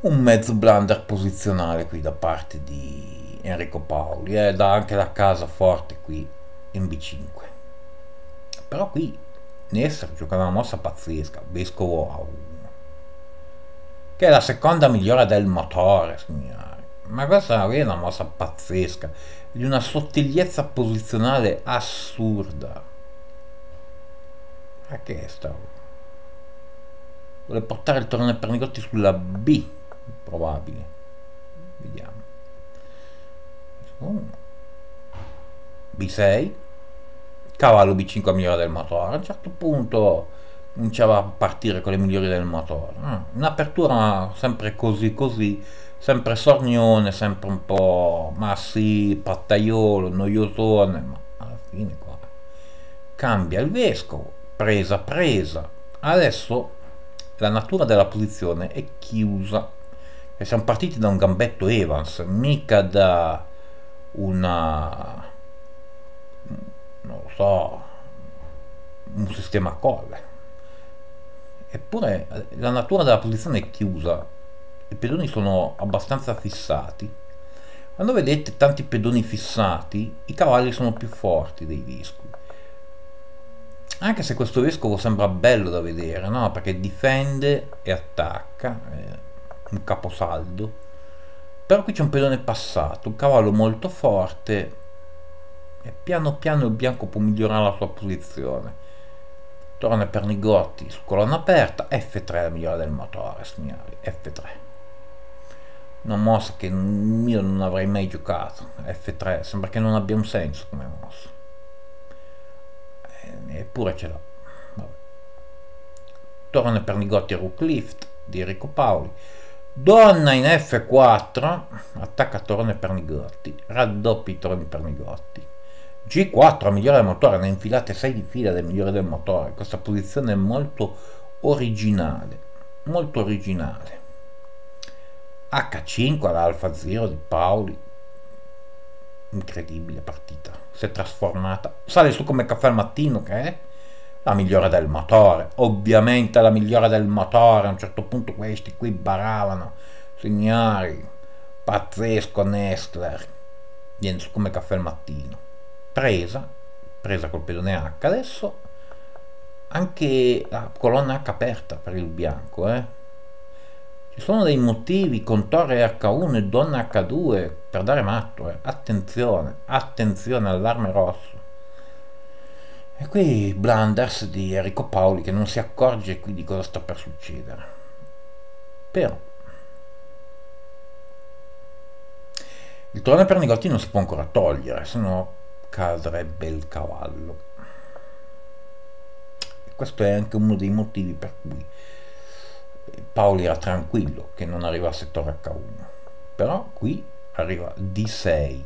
un mezzo blunder posizionale qui da parte di Enrico Paoli eh, dà anche la casa forte qui in B5 però qui Nestor gioca una mossa pazzesca vescovo A1 che è la seconda migliore del motore signori ma questa è una mossa pazzesca. Di una sottigliezza posizionale assurda. Ma che è sta vuole portare il torneo Pernigotti sulla B? Probabile. Vediamo. B6 cavallo B5 a migliore del motore. A un certo punto cominciava a partire con le migliori del motore. Ah, un'apertura sempre così così sempre sornione sempre un po' ma sì pattaiolo noiosone ma alla fine qua cambia il vescovo presa presa. Adesso la natura della posizione è chiusa e siamo partiti da un gambetto Evans mica da una non lo so un sistema a colle. Eppure la natura della posizione è chiusa i pedoni sono abbastanza fissati quando vedete tanti pedoni fissati i cavalli sono più forti dei dischi anche se questo vescovo sembra bello da vedere, no? Perché difende e attacca, è un caposaldo. Però qui c'è un pedone passato, un cavallo molto forte e piano piano il bianco può migliorare la sua posizione. Torna per Nigotti su colonna aperta, F3 è la migliore del motore, signori, F3. Una mossa che io non avrei mai giocato, F3, sembra che non abbia un senso come mossa eppure ce l'ha. Torna per Nigotti Rook Lift di Enrico Paoli. Donna in F4, attacca torne per Nigotti, raddoppi i torni per Nigotti. G4 migliore del motore, ne infilate 6 di fila del migliore del motore. Questa posizione è molto originale, molto originale. H5 all'Alfa 0 di Paoli, incredibile partita. Si è trasformata. Sale su come caffè al mattino che è la migliore del motore. Ovviamente la migliore del motore. A un certo punto questi qui baravano. Signori pazzesco Nestler. Viene su come caffè al mattino. Presa presa col pedone H. Adesso anche la colonna H aperta per il bianco eh ci sono dei motivi con torre H1 e donna H2 per dare matto, eh. attenzione, attenzione, allarme rosso. E qui Blunders di Enrico Paoli che non si accorge qui di cosa sta per succedere. Però il torneo per Nigotti non si può ancora togliere, se no cadrebbe il cavallo. E questo è anche uno dei motivi per cui Paoli era tranquillo che non arrivasse Torre H1 però qui arriva D6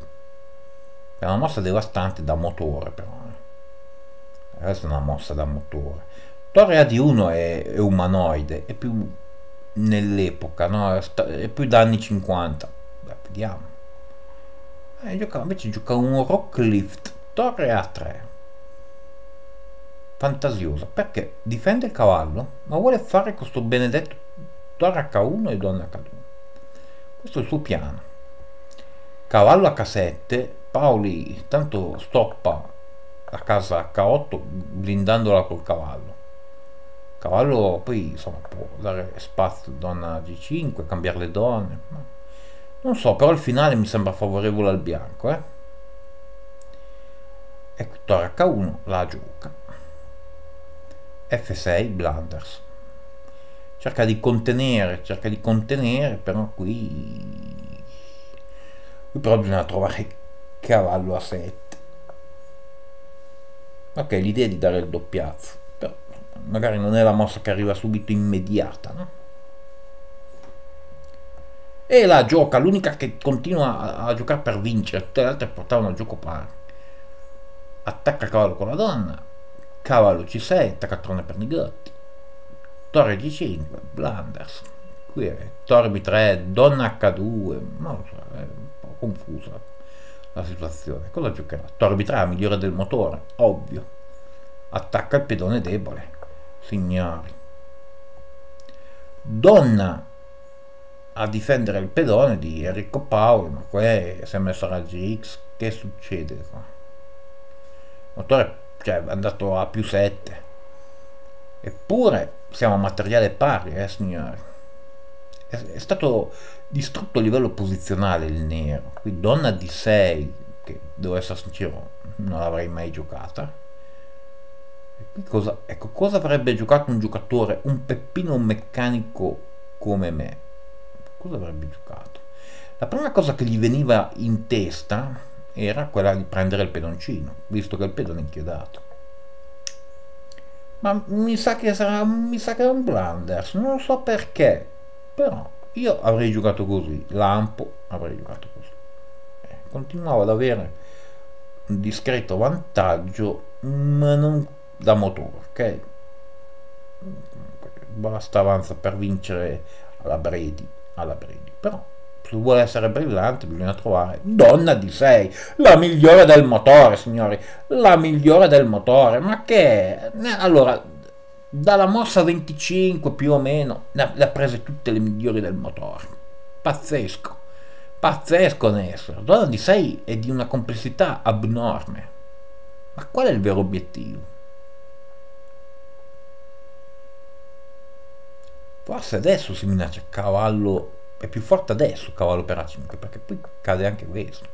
è una mossa devastante da motore però eh. questa è una mossa da motore. Torre AD1 è, è umanoide è più nell'epoca no? è più da anni 50 Beh, vediamo. Eh, gioca, invece gioca un rock lift Torre A3 fantasiosa. Perché difende il cavallo ma vuole fare questo benedetto torre H1 e donna H2 questo è il suo piano. Cavallo H7 Paoli tanto stoppa la casa H8 blindandola col cavallo. Cavallo poi insomma può dare spazio donna G5 cambiare le donne non so però il finale mi sembra favorevole al bianco eh? e qui torre H1 la gioca F6 blunders cerca di contenere cerca di contenere però qui qui però bisogna trovare cavallo a 7 ok l'idea è di dare il doppiazzo però magari non è la mossa che arriva subito immediata no? e la gioca l'unica che continua a, a giocare per vincere tutte le altre portavano a gioco pari attacca il cavallo con la donna cavallo c6 attaccatrone per Nigotti torre g5 blunders qui è torre b3 donna h2 non lo so è un po' confusa la situazione. Cosa giocherà? Torre b3 migliore del motore, ovvio. Attacca il pedone debole, signori. Donna a difendere il pedone di Enrico Paolo, ma qua si è messo a GX, che succede qua? Motore cioè, è andato a più 7. Eppure siamo a materiale pari, eh signori. È, è stato distrutto a livello posizionale il nero qui donna di 6 che devo essere sincero non l'avrei mai giocata cosa, ecco, cosa avrebbe giocato un giocatore un peppino meccanico come me cosa avrebbe giocato la prima cosa che gli veniva in testa era quella di prendere il pedoncino visto che il pedone è inchiodato ma mi sa che sarà mi sa che è un blunders non so perché però io avrei giocato così, Lampo avrei giocato così. Eh, continuavo ad avere un discreto vantaggio, ma non da motore, ok? Basta avanza per vincere alla Brady, alla Brady. Però se vuole essere brillante bisogna trovare donna di 6, la migliore del motore, signori, la migliore del motore. Ma che? Allora, dalla mossa 25 più o meno le ha prese tutte le migliori del motore pazzesco pazzesco Nessor Donna di 6 è di una complessità abnorme ma qual è il vero obiettivo? forse adesso si minaccia cavallo è più forte adesso cavallo per A5 perché poi cade anche questo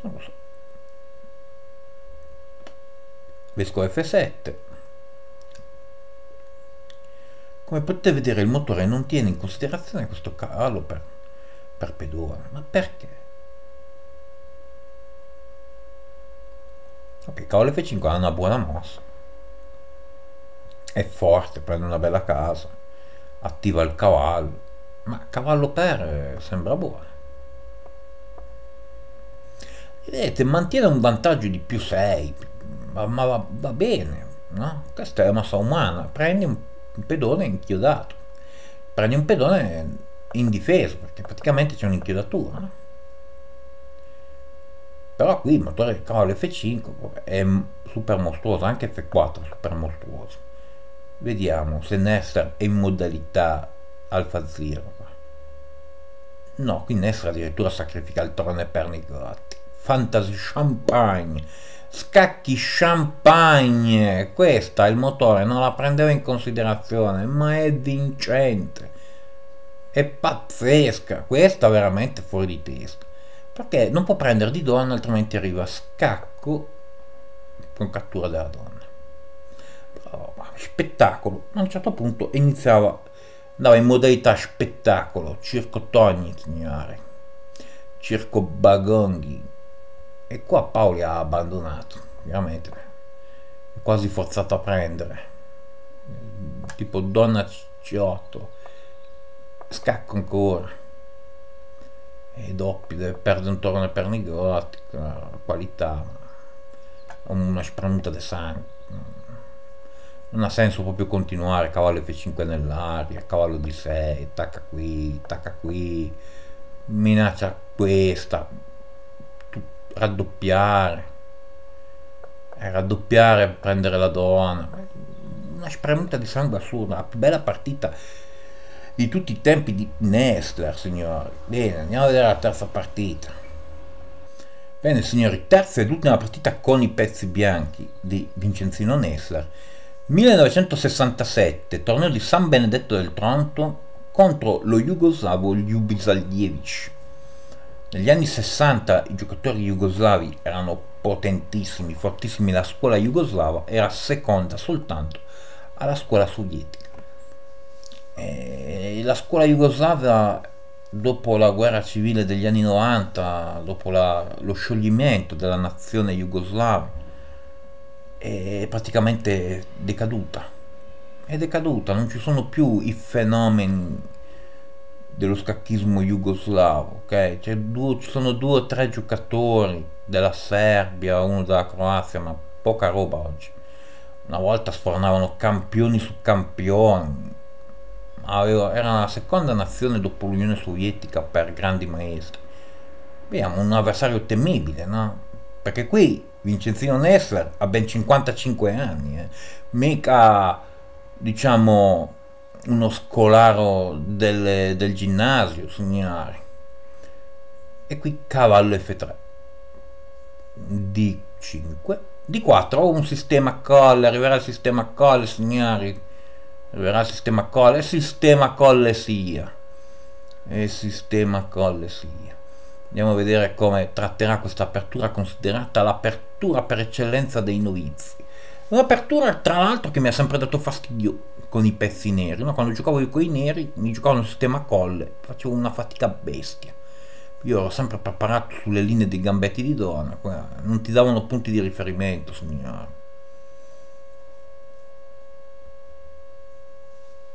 non lo so vescovo F7 Come potete vedere il motore non tiene in considerazione questo cavallo per, per pedone. Ma perché? Ok, cavallo F5 ha una buona mossa. È forte, prende una bella casa. Attiva il cavallo. Ma cavallo per eh, sembra buono. Vedete, mantiene un vantaggio di più 6, ma, ma va, va, bene, no? Questa è una mossa umana, prendi un pedone inchiodato. Prendi un pedone indifeso, perché praticamente c'è un'inchiodatura. No? Però qui il motore cavallo F5 è super mostruoso, anche F4 è super mostruoso. Vediamo se Nester è in modalità Alfa Zero. No, qui Nester addirittura sacrifica il trone per Nigotti. Fantasy Champagne Scacchi champagne, questa il motore non la prendeva in considerazione, ma è vincente. È pazzesca, questa veramente fuori di testa. Perché non può prendere di donna, altrimenti arriva scacco con cattura della donna. Oh, spettacolo. A un certo punto iniziava, andava in modalità spettacolo, circo Togni, signore, circo Bagonghi, e qua Paoli ha abbandonato, veramente, è quasi forzato a prendere, tipo donna C8, scacco ancora, e doppi, deve perdere un torno per Nigotti, qualità, una spremuta di sangue, non ha senso proprio continuare, cavallo F5 nell'aria, cavallo di 6, tacca qui, tacca qui, minaccia questa, raddoppiare. Eh, raddoppiare prendere la donna. Una spremuta di sangue assurda la più bella partita di tutti i tempi di Nestler signori. Bene andiamo a vedere la terza partita. Bene signori terza ed ultima partita con i pezzi bianchi di Vincenzino Nestler 1967, torneo di San Benedetto del Tronto contro lo jugoslavo Ljubizaljevic. Negli anni 60 i giocatori jugoslavi erano potentissimi, fortissimi, la scuola jugoslava era seconda soltanto alla scuola sovietica. E la scuola jugoslava dopo la guerra civile degli anni 90, dopo la, lo scioglimento della nazione jugoslava, è praticamente decaduta. È decaduta, non ci sono più i fenomeni dello scacchismo jugoslavo, ok? Due, ci sono due o tre giocatori della Serbia, uno della Croazia, ma poca roba oggi. Una volta sfornavano campioni su campioni. Aveva, era la seconda nazione dopo l'Unione Sovietica per grandi maestri. Abbiamo un avversario temibile, no? Perché qui Vincenzino Nessler ha ben 55 anni, eh. mica diciamo uno scolaro del, del ginnasio, signori. E qui cavallo F3, D5, D4, ho un sistema colle, arriverà il sistema colle, signori, arriverà il sistema colle, sistema colle sia, il sistema colle sia. Andiamo a vedere come tratterà questa apertura considerata l'apertura per eccellenza dei novizi. Un'apertura tra l'altro che mi ha sempre dato fastidio con i pezzi neri. No? Quando giocavo con i neri mi giocavo nel sistema colle, facevo una fatica bestia. Io ero sempre preparato sulle linee dei gambetti di donna, non ti davano punti di riferimento, signore.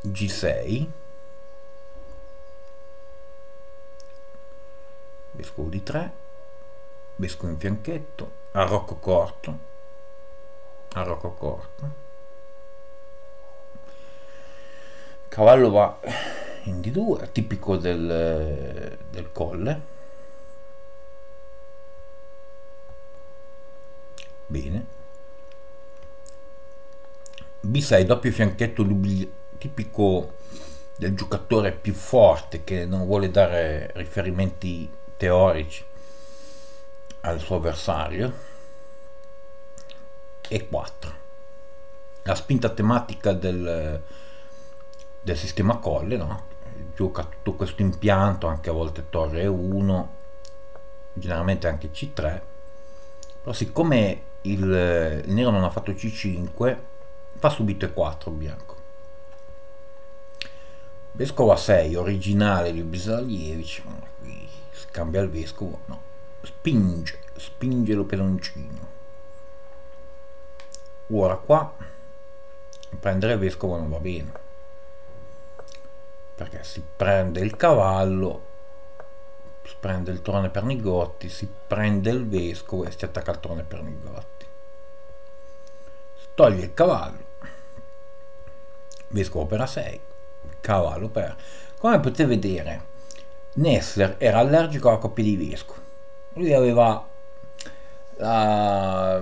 G6 vescovo di 3 vescovo in fianchetto arrocco corto arrocco corto. Cavallo va in D2 tipico del, del colle. Bene. B6 doppio fianchetto tipico del giocatore più forte che non vuole dare riferimenti teorici al suo avversario e 4 la spinta tematica del, del sistema colle no? gioca tutto questo impianto anche a volte torre 1 generalmente anche c3 però siccome il, il nero non ha fatto c5 fa subito e4 bianco vescovo a 6 originale di Bisalievic cambia il vescovo no. Spinge spinge lo pedoncino ora qua prendere il vescovo non va bene. Perché si prende il cavallo si prende il trone per Nigotti si prende il vescovo e si attacca al trone per Nigotti. Si toglie il cavallo. Vescovo per A6 cavallo per. Come potete vedere Nessler era allergico alla coppia di vescovi. Lui aveva la,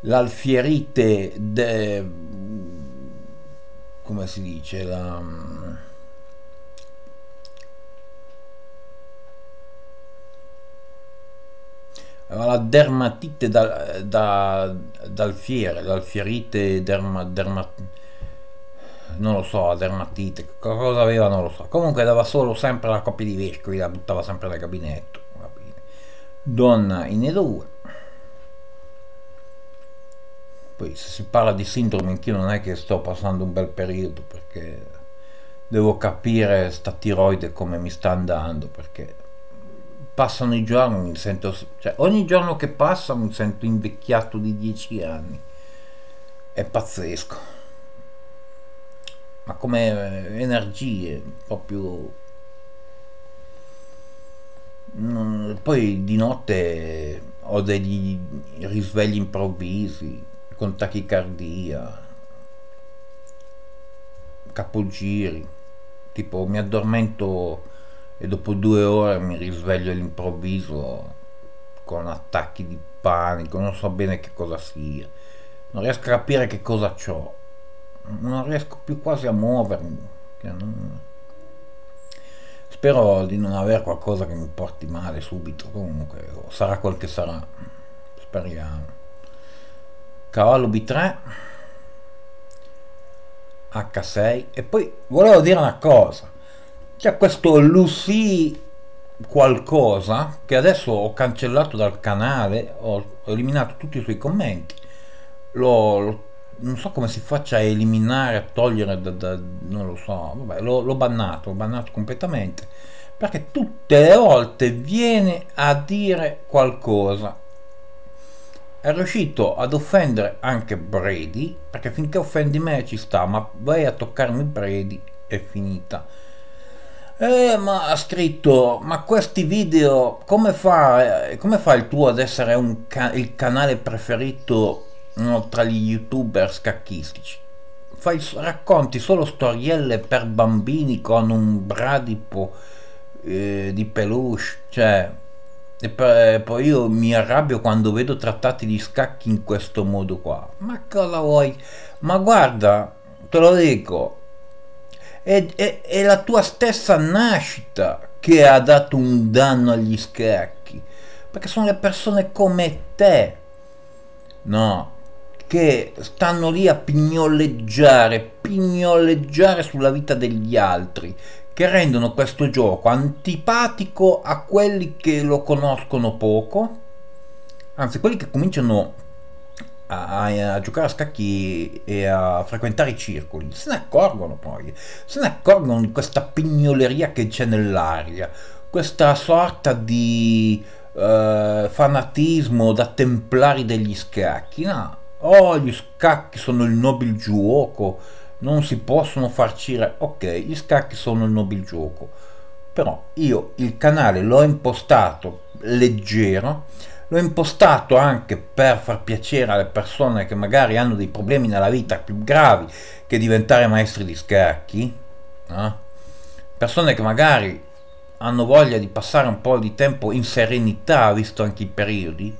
l'alfierite de, come si dice la, aveva la dermatite da, da, dal fiere, l'alfierite derma, dermatite non lo so, dermatite, cosa aveva non lo so. Comunque dava solo sempre la coppia di vescovi, la buttava sempre dal gabinetto. Donna in E2. Poi se si parla di sindrome anch'io non è che sto passando un bel periodo perché devo capire sta tiroide come mi sta andando perché passano i giorni mi sento cioè ogni giorno che passa mi sento invecchiato di 10 anni è pazzesco ma come energie proprio poi di notte ho degli risvegli improvvisi con tachicardia capogiri tipo mi addormento e dopo due ore mi risveglio all'improvviso con attacchi di panico non so bene che cosa sia. Non riesco a capire che cosa ho non riesco più quasi a muovermi. Non... Spero di non avere qualcosa che mi porti male subito, comunque sarà quel che sarà, speriamo. Cavallo B3, H6 e poi volevo dire una cosa c'è questo Lucy qualcosa che adesso ho cancellato dal canale ho eliminato tutti i suoi commenti lo, lo non so come si faccia a eliminare a togliere da, da, non lo so vabbè l'ho, l'ho bannato l'ho bannato completamente perché tutte le volte viene a dire qualcosa è riuscito ad offendere anche Brady, perché finché offendi me ci sta, ma vai a toccarmi Brady è finita. Eh, ma ha scritto, ma questi video, come fa, come fa il tuo ad essere ca il canale preferito tra gli youtuber scacchistici? Fai, racconti solo storielle per bambini con un bradipo eh, di peluche, cioè e poi io mi arrabbio quando vedo trattati di scacchi in questo modo qua. Ma cosa vuoi? Ma guarda, te lo dico, è, è, è la tua stessa nascita che ha dato un danno agli scacchi. Perché sono le persone come te, no? Che stanno lì a pignoleggiare, pignoleggiare sulla vita degli altri che rendono questo gioco antipatico a quelli che lo conoscono poco, anzi quelli che cominciano a, a, giocare a scacchi e a frequentare i circoli, se ne accorgono poi, se ne accorgono di questa pignoleria che c'è nell'aria, questa sorta di uh, fanatismo da templari degli scacchi, no, oh gli scacchi sono il nobile gioco, non si possono farcire ok gli scacchi sono il nobile gioco. Però io il canale l'ho impostato leggero l'ho impostato anche per far piacere alle persone che magari hanno dei problemi nella vita più gravi che diventare maestri di scacchi no? persone che magari hanno voglia di passare un po' di tempo in serenità visto anche i periodi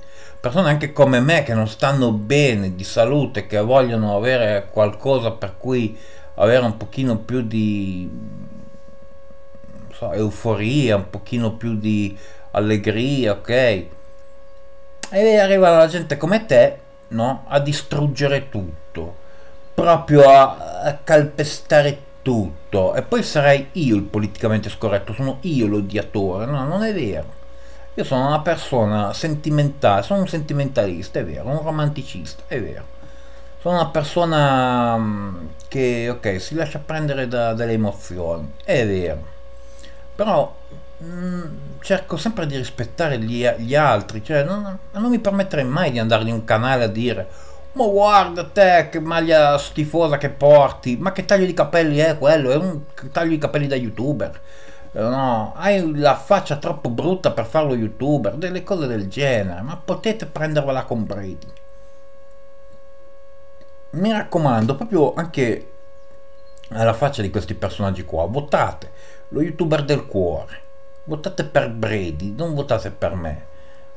persone anche come me che non stanno bene di salute, che vogliono avere qualcosa per cui avere un pochino più di so, euforia, un pochino più di allegria, ok? E arriva la gente come te, no? A distruggere tutto, proprio a, a calpestare tutto. E poi sarei io il politicamente scorretto, sono io l'odiatore, no? Non è vero. Io sono una persona sentimentale, sono un sentimentalista, è vero, un romanticista, è vero. Sono una persona mm, che, ok, si lascia prendere da, dalle emozioni, è vero. Però mh, mm, cerco sempre di rispettare gli, gli altri, cioè non, non, mi permetterei mai di andare in un canale a dire ma guarda te che maglia schifosa che porti, ma che taglio di capelli è quello? È un taglio di capelli da youtuber no, hai la faccia troppo brutta per farlo youtuber, delle cose del genere, ma potete prendervela con Brady. Mi raccomando, proprio anche alla faccia di questi personaggi qua, votate lo youtuber del cuore, votate per Brady, non votate per me,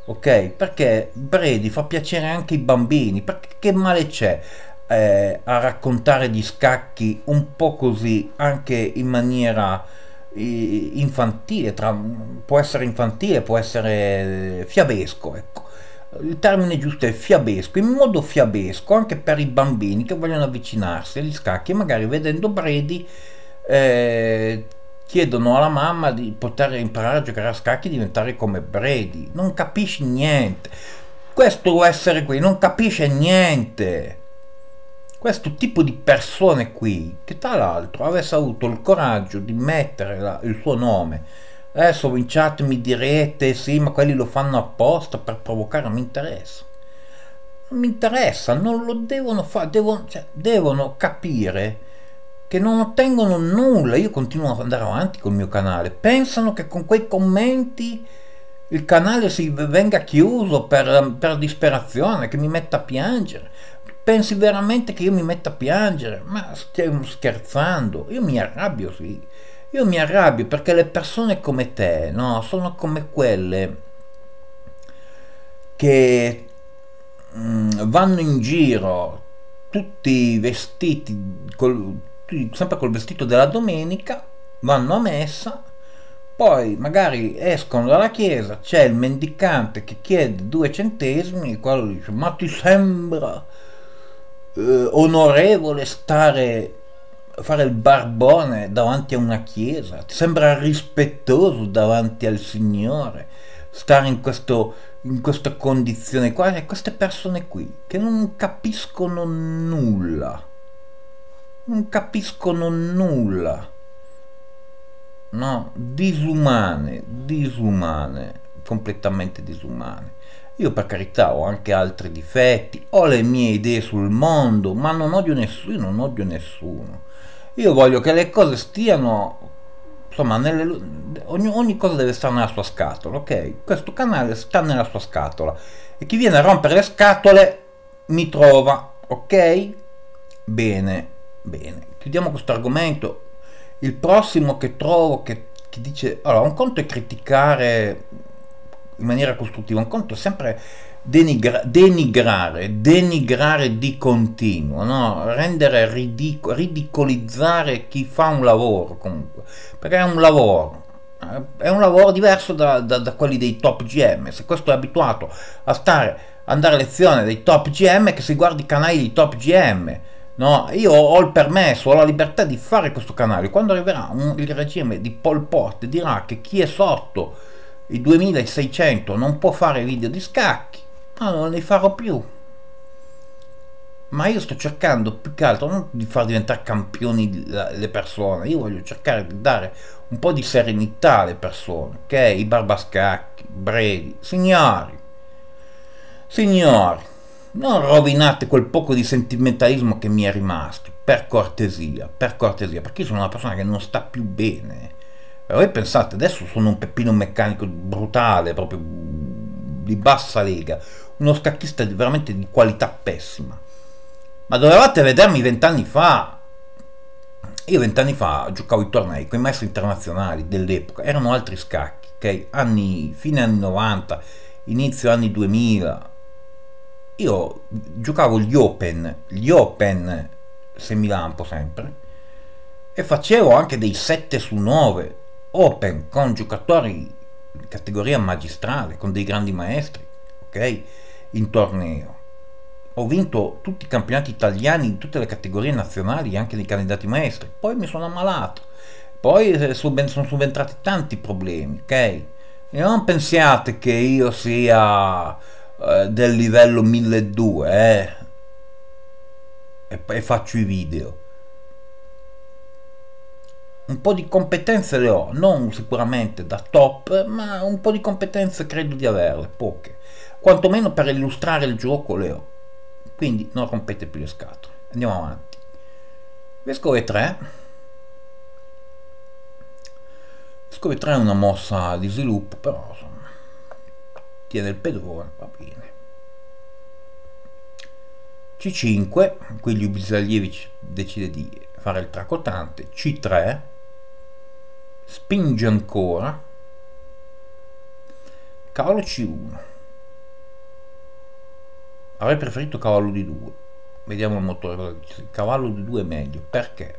ok? Perché Brady fa piacere anche ai bambini, perché che male c'è? Eh, a raccontare gli scacchi un po' così anche in maniera infantile, tra, può essere infantile, può essere fiabesco, ecco. Il termine giusto è fiabesco, in modo fiabesco anche per i bambini che vogliono avvicinarsi agli scacchi magari vedendo Brady eh, chiedono alla mamma di poter imparare a giocare a scacchi e diventare come Brady. Non capisci niente. Questo essere qui, non capisce niente questo tipo di persone qui, che tra l'altro avesse avuto il coraggio di mettere la, il suo nome, adesso in chat mi direte sì, ma quelli lo fanno apposta per provocare, non mi interessa. Non mi interessa, non lo devono fare, devono, cioè, devono capire che non ottengono nulla. Io continuo ad andare avanti col mio canale. Pensano che con quei commenti il canale si venga chiuso per, per disperazione, che mi metta a piangere. Pensi veramente che io mi metta a piangere? Ma stiamo scherzando? Io mi arrabbio, sì. Io mi arrabbio perché le persone come te, no, sono come quelle che mm, vanno in giro tutti vestiti, col, sempre col vestito della domenica, vanno a messa, poi magari escono dalla chiesa, c'è il mendicante che chiede due centesimi e quello dice ma ti sembra eh, onorevole stare fare il barbone davanti a una chiesa? Ti sembra rispettoso davanti al Signore stare in, questo, in questa condizione qua? E queste persone qui che non capiscono nulla, non capiscono nulla, no? Disumane, disumane, completamente disumane. Io per carità ho anche altri difetti, ho le mie idee sul mondo, ma non odio nessuno, non odio nessuno. Io voglio che le cose stiano, insomma, nelle, ogni, ogni cosa deve stare nella sua scatola, ok? Questo canale sta nella sua scatola e chi viene a rompere le scatole mi trova, ok? Bene, bene. Chiudiamo questo argomento. Il prossimo che trovo che, che dice, allora, un conto è criticare in maniera costruttiva, un conto è sempre denigra- denigrare, denigrare di continuo, no? rendere ridicolo, ridicolizzare chi fa un lavoro comunque, perché è un lavoro, eh, è un lavoro diverso da, da, da, quelli dei top GM, se questo è abituato a stare, andare a lezione dei top GM, che si guardi i canali dei top GM, no? io ho il permesso, ho la libertà di fare questo canale, quando arriverà un, il regime di Pol Pot dirà che chi è sotto i 2600 non può fare video di scacchi, ma non li farò più. Ma io sto cercando più che altro non di far diventare campioni le persone, io voglio cercare di dare un po' di serenità alle persone, ok? I barbascacchi, brevi, signori, signori, non rovinate quel poco di sentimentalismo che mi è rimasto, per cortesia, per cortesia, perché io sono una persona che non sta più bene e voi pensate, adesso sono un peppino meccanico brutale, proprio di bassa lega, uno scacchista veramente di qualità pessima. Ma dovevate vedermi vent'anni fa. Io vent'anni fa giocavo i tornei con i maestri internazionali dell'epoca, erano altri scacchi, ok? Anni, fine anni 90, inizio anni 2000. Io giocavo gli Open, gli Open semilampo sempre, e facevo anche dei 7 su 9 open con giocatori di categoria magistrale, con dei grandi maestri, ok? In torneo. Ho vinto tutti i campionati italiani in tutte le categorie nazionali, anche dei candidati maestri. Poi mi sono ammalato. Poi eh, sono subentrati tanti problemi, ok? E non pensiate che io sia eh, del livello 1200, eh? E, e faccio i video un po' di competenze le ho, non sicuramente da top, ma un po' di competenze credo di averle, poche. Quantomeno per illustrare il gioco le ho. Quindi non rompete più le scatole. Andiamo avanti. Vescovo 3. Vescovo 3 è una mossa di sviluppo, però insomma, tiene il pedone, va bene. C5, qui Ljubisalievich decide di fare il tracotante, C3, spinge ancora cavallo c1 avrei preferito cavallo di 2 vediamo il motore cavallo di 2 è meglio. Perché?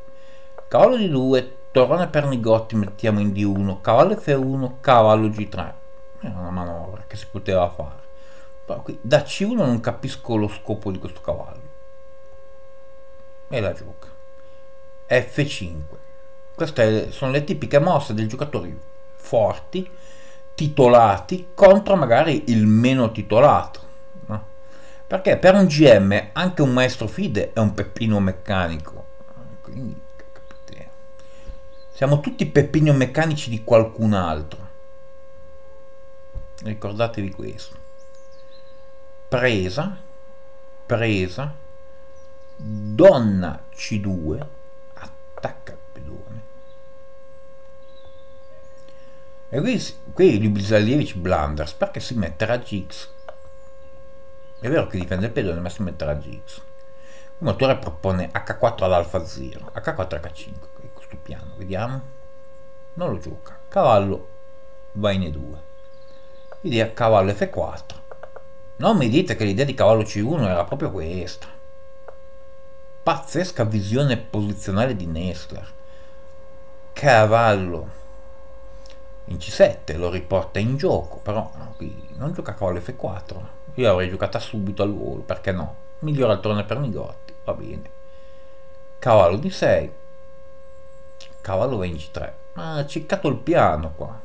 Cavallo di 2 torrone per Nigotti mettiamo in d1 cavallo f1 cavallo g3 è una manovra che si poteva fare. Però qui da c1 non capisco lo scopo di questo cavallo. E la gioca. F5 queste sono le tipiche mosse dei giocatori forti, titolati, contro magari il meno titolato. No? Perché per un GM anche un maestro fide è un peppino meccanico. Quindi, capite? Siamo tutti peppino meccanici di qualcun altro. Ricordatevi questo. Presa, presa, donna C2, attacca E qui, qui Ljubisalievich blunders perché si mette raggi X. È vero che difende il pedone, ma si mette raggi X. Il motore propone H4 all'alfa 0, H4 H5, questo piano, vediamo. Non lo gioca. Cavallo va in E2. Idea cavallo F4. Non mi dite che l'idea di cavallo C1 era proprio questa. Pazzesca visione posizionale di Nestler. Cavallo in C7 lo riporta in gioco, però qui non gioca cavallo F4. Io avrei giocata subito al volo, perché no? Migliora il torneo per Nigotti, va bene. Cavallo D6, cavallo va in G3. Ma ha ciccato il piano qua.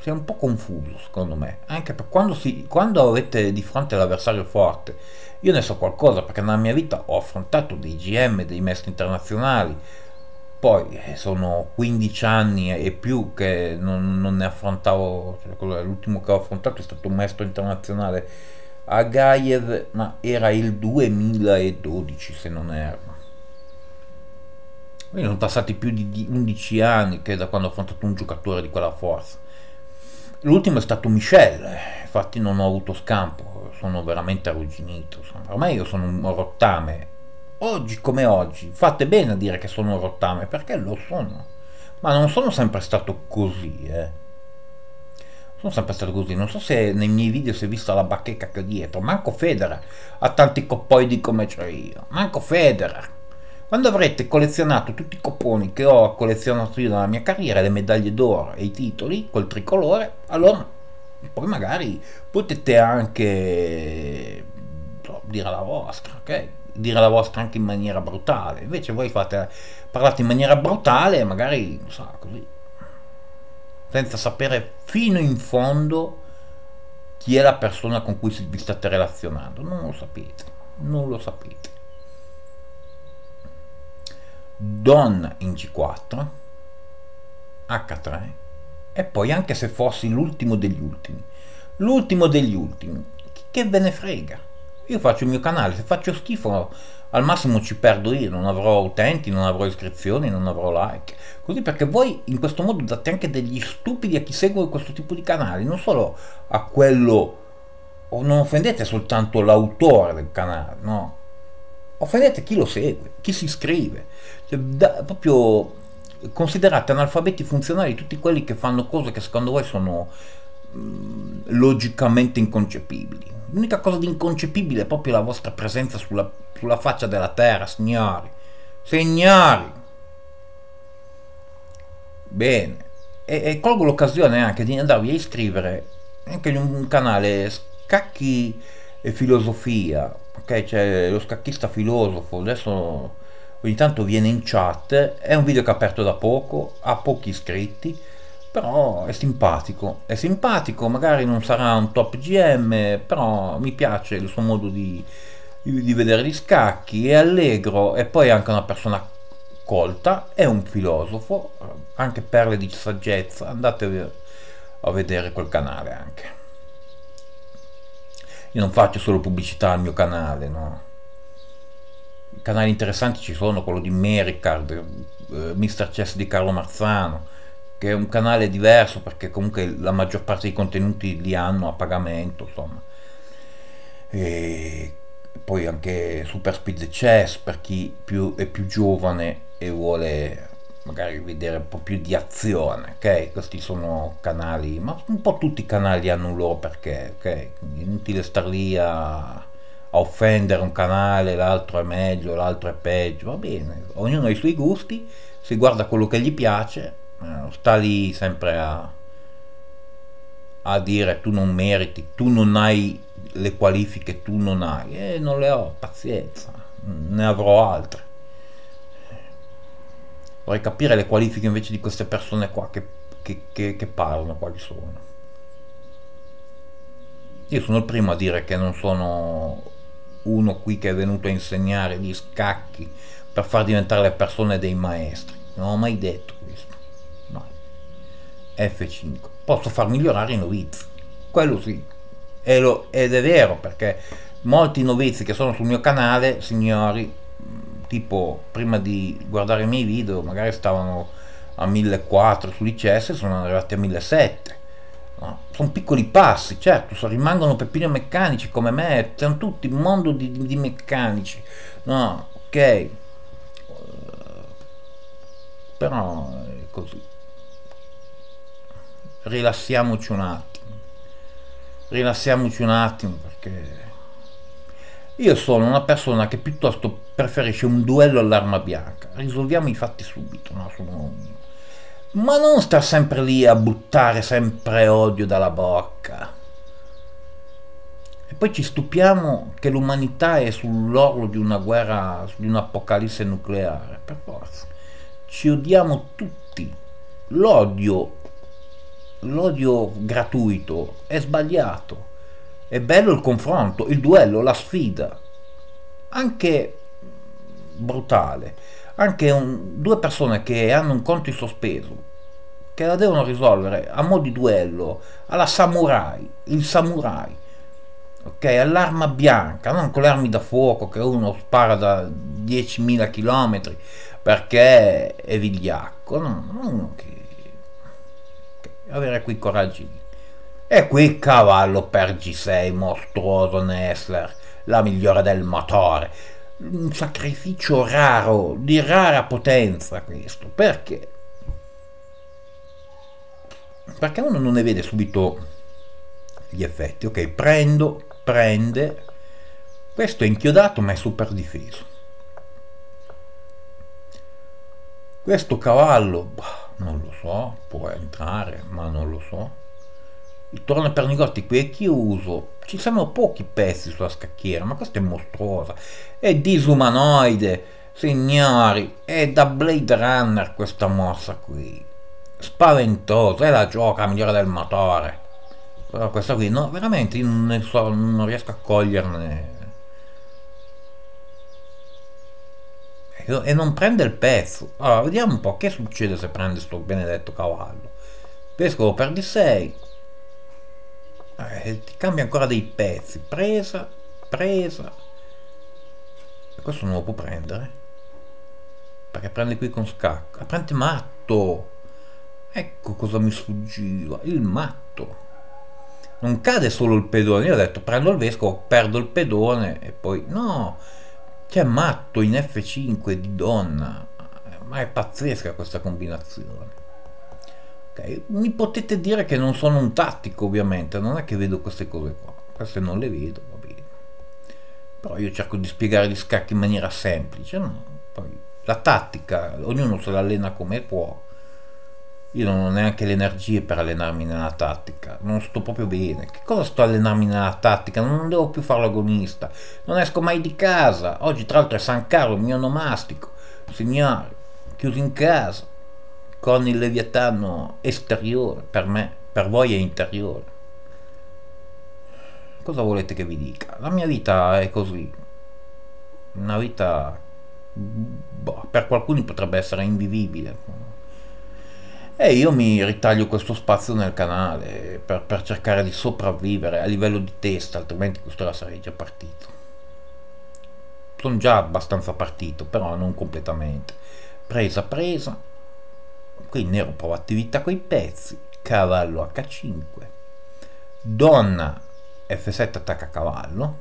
Si è un po' confuso, secondo me. Anche per quando, si, quando avete di fronte l'avversario forte. Io ne so qualcosa perché nella mia vita ho affrontato dei GM, dei maestri internazionali. Poi eh, sono 15 anni e più che non, non ne affrontavo. Cioè, l'ultimo che ho affrontato è stato un maestro internazionale a Gaiev, ma era il 2012 se non erro. Quindi sono passati più di 11 anni che da quando ho affrontato un giocatore di quella forza. L'ultimo è stato Michel, infatti non ho avuto scampo, sono veramente arrugginito. Ormai io sono un rottame. Oggi come oggi, fate bene a dire che sono un rottame, perché lo sono. Ma non sono sempre stato così, eh sono sempre stato così. Non so se nei miei video si è vista la bacheca che ho dietro. Manco Federer ha tanti coppoidi come c'ho io. Manco Federer. Quando avrete collezionato tutti i copponi che ho collezionato io nella mia carriera, le medaglie d'oro e i titoli col tricolore, allora poi magari potete anche so, dire la vostra, ok? Dire la vostra anche in maniera brutale. Invece voi fate, parlate in maniera brutale, magari, non so, così senza sapere fino in fondo chi è la persona con cui vi state relazionando. Non lo sapete, non lo sapete. Don in G4, H3 e poi anche se fossi l'ultimo degli ultimi, l'ultimo degli ultimi, che ve ne frega? Io faccio il mio canale, se faccio schifo al massimo ci perdo io, non avrò utenti, non avrò iscrizioni, non avrò like. Così perché voi in questo modo date anche degli stupidi a chi segue questo tipo di canali, non solo a quello, o non offendete soltanto l'autore del canale, no? Offendete chi lo segue, chi si iscrive. Cioè, da, proprio considerate analfabeti funzionali tutti quelli che fanno cose che secondo voi sono mh, mm, logicamente inconcepibili. L'unica cosa di inconcepibile è proprio la vostra presenza sulla, sulla faccia della terra, signori. Signori! Bene. E, e colgo l'occasione anche di andarvi a iscrivere anche in un canale Scacchi e Filosofia. Ok, c'è lo scacchista filosofo. Adesso ogni tanto viene in chat. È un video che ha aperto da poco, ha pochi iscritti però è simpatico, è simpatico, magari non sarà un top GM, però mi piace il suo modo di, di, vedere gli scacchi, è allegro e poi è anche una persona colta, è un filosofo, anche perle di saggezza, andate a vedere quel canale anche. Io non faccio solo pubblicità al mio canale, no? Canali interessanti ci sono, quello di Mericard, eh, Mr. Chess di Carlo Marzano, che è un canale diverso perché comunque la maggior parte dei contenuti li hanno a pagamento, insomma. E poi anche Super Speed Chess per chi più, è più giovane e vuole magari vedere un po' più di azione, ok? Questi sono canali, ma un po' tutti i canali hanno un loro perché, ok? Inutile star lì a, a offendere un canale, l'altro è meglio, l'altro è peggio, va bene, ognuno ha i suoi gusti, si guarda quello che gli piace eh, sta lì sempre a, a dire tu non meriti, tu non hai le qualifiche, tu non hai, e eh, non le ho, pazienza, ne avrò altre. Vorrei capire le qualifiche invece di queste persone qua che, che, che, che parlano, quali sono. Io sono il primo a dire che non sono uno qui che è venuto a insegnare gli scacchi per far diventare le persone dei maestri. Non ho mai detto. F5 posso far migliorare i novizi. Quello sì. Lo, ed è vero perché molti novizi che sono sul mio canale signori tipo prima di guardare i miei video magari stavano a 1400 sull'ICS sono arrivati a 1700 no? sono piccoli passi certo so, rimangono peppini meccanici come me siamo tutti un mondo di, di meccanici. No ok. Però è così rilassiamoci un attimo. Rilassiamoci un attimo perché io sono una persona che piuttosto preferisce un duello all'arma bianca. Risolviamo i fatti subito no? sono... ma non sta sempre lì a buttare sempre odio dalla bocca. E poi ci stupiamo che l'umanità è sull'orlo di una guerra di un'apocalisse nucleare. Per forza. Ci odiamo tutti. L'odio, l'odio gratuito è sbagliato. È bello il confronto, il duello, la sfida, anche brutale. Anche un, due persone che hanno un conto in sospeso, che la devono risolvere a mo' di duello, alla samurai, il samurai, ok? All'arma bianca, non con le armi da fuoco che uno spara da 10.000 km perché è vigliacco, no, uno che, avere quei coraggi. E qui cavallo per G6 mostruoso Nessler, la migliore del motore. Un sacrificio raro, di rara potenza questo. Perché? Perché uno non ne vede subito gli effetti. Ok, prendo, prende. Questo è inchiodato ma è super difeso. Questo cavallo, bah, non lo so, può entrare, ma non lo so. Il torno Pernigotti qui è chiuso, ci sono pochi pezzi sulla scacchiera, ma questa è mostruosa, è disumanoide, signori, è da Blade Runner questa mossa qui, spaventosa, è la gioca migliore del motore, però questa qui, no, veramente non, so, non riesco a coglierne e non prende il pezzo. Allora, vediamo un po' che succede se prende questo benedetto cavallo. Vescovo per di 6, eh, ti cambia ancora dei pezzi. Presa presa. E questo non lo può prendere. Perché prende qui con scacco prende matto. Ecco cosa mi sfuggiva. Il matto. Non cade solo il pedone. Io ho detto prendo il vescovo perdo il pedone e poi no c'è matto in F5 di donna ma è pazzesca questa combinazione Okay. Mi potete dire che non sono un tattico, ovviamente, non è che vedo queste cose qua, queste non le vedo, va bene. Però io cerco di spiegare gli scacchi in maniera semplice, no? Poi la tattica, ognuno se l'allena come può. Io non ho neanche le energie per allenarmi nella tattica, non sto proprio bene. Che cosa sto allenarmi nella tattica? Non devo più fare l'agonista, non esco mai di casa. Oggi tra l'altro è San Carlo, il mio nomastico. Signori, chiuso in casa con il leviatano esteriore, per me, per voi è interiore. Cosa volete che vi dica? La mia vita è così. Una vita boh, per qualcuno potrebbe essere invivibile. E io mi ritaglio questo spazio nel canale per, per cercare di sopravvivere a livello di testa, altrimenti quest'ora sarei già partito. Sono già abbastanza partito, però non completamente. Presa, presa, qui nero prova attività con i pezzi, cavallo H5, donna F7 attacca cavallo,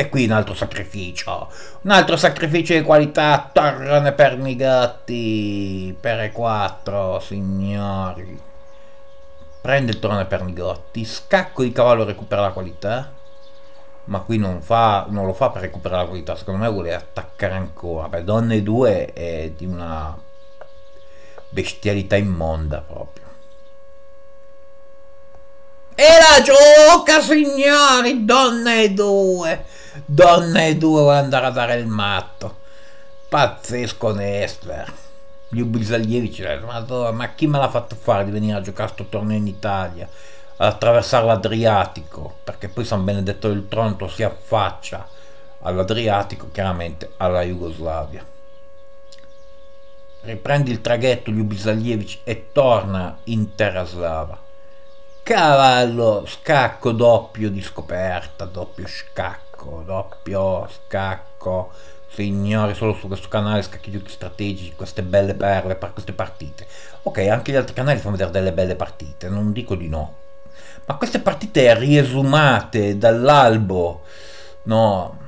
e qui un altro sacrificio. Un altro sacrificio di qualità. Torrone per Nigotti. Per 4, signori. Prende il torrone per Nigotti. Scacco di cavallo recupera la qualità. Ma qui non, fa, non lo fa per recuperare la qualità. Secondo me vuole attaccare ancora. Beh, donne 2 è di una bestialità immonda proprio. E la gioca, signori, donne 2 donna e due vuole andare a dare il matto. Pazzesco Nesper. Gli Brisalievici, ma chi me l'ha fatto fare di venire a giocare questo torneo in Italia? Ad attraversare l'Adriatico, perché poi San Benedetto del Tronto si affaccia all'Adriatico, chiaramente alla Jugoslavia. Riprendi il traghetto Ljubisaljevic e torna in terra slava. Cavallo, scacco doppio di scoperta, doppio scacco doppio scacco. Signori, solo su questo canale scacchi giochi strategici, queste belle perle per queste partite. Ok, anche gli altri canali fanno vedere delle belle partite, non dico di no. Ma queste partite riesumate dall'albo, no,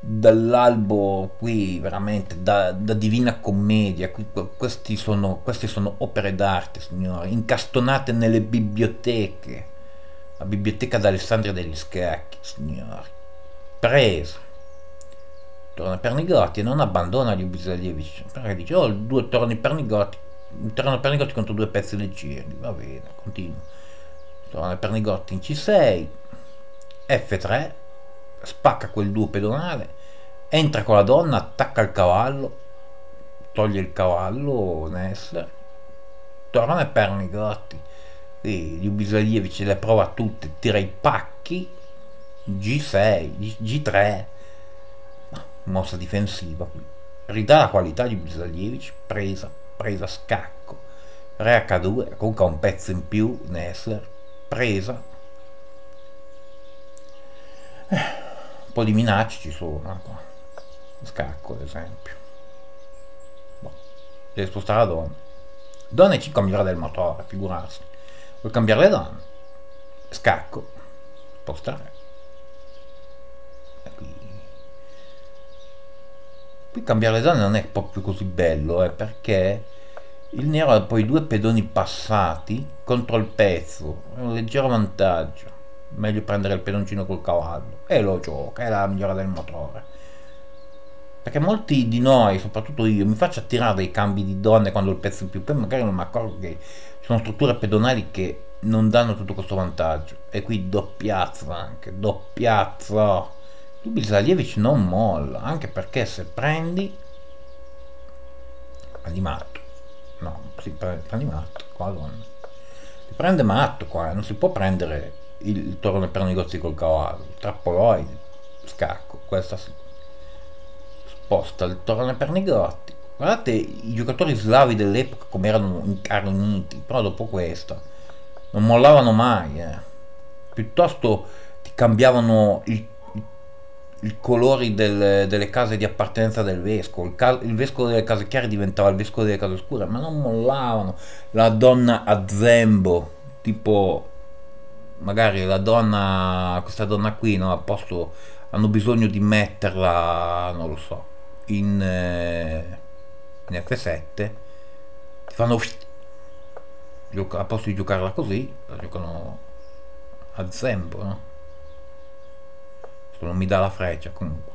dall'albo qui veramente da, da divina commedia qui, questi sono, queste sono opere d'arte signori incastonate nelle biblioteche la biblioteca d'Alessandria degli Scacchi signori preso torna Pernigotti e non abbandona gli Bisalievici perché dice oh due torni Pernigotti torna Pernigotti contro due pezzi leggeri va bene continua. Torna Pernigotti in C6 F3 spacca quel duo pedonale, entra con la donna, attacca il cavallo, toglie il cavallo Nessler. Torna Pernigotti. E Jubisalievic le prova tutte tira i pacchi G6 G3 mossa difensiva qui. Ridà la qualità di Jubisalievic presa presa scacco. Re H2 comunque un pezzo in più Nessler presa. Eh, un po' di minacce ci sono ecco. scacco ad esempio. Boh. deve spostare la donna. Donna 5 migliore del motore figurarsi. Vuoi cambiare le donne? Scacco. Spostare e qui qui cambiare le donne non è proprio così bello eh, perché il nero ha poi due pedoni passati contro il pezzo è un leggero vantaggio meglio prendere il pedoncino col cavallo e lo gioca è la migliore del motore perché molti di noi, soprattutto io, mi faccio attirare dai cambi di donne quando il pezzo è più, poi magari non mi accorgo che ci sono strutture pedonali che non danno tutto questo vantaggio. E qui doppiazzo anche, doppiazzo. Tu Bisalievic non molla, anche perché se prendi prendi matto. No, si prendi matto, qua donna. Si prende matto qua, non si può prendere il, il torno per negozi col cavallo. Trappoloidi, scacco, questa sì posta il torna per Negrotti. Guardate i giocatori slavi dell'epoca come erano incarniti, però dopo questo non mollavano mai. Eh. Piuttosto ti cambiavano i, i colori del, delle case di appartenenza del vescovo. Il, il, vescovo delle case chiare diventava il vescovo delle case scure, ma non mollavano. La donna a zembo, tipo magari la donna, questa donna qui, no, a posto hanno bisogno di metterla, non lo so, in, eh, in F7 ti fanno a posto di giocarla così la giocano a zembo no? Non mi dà la freccia comunque.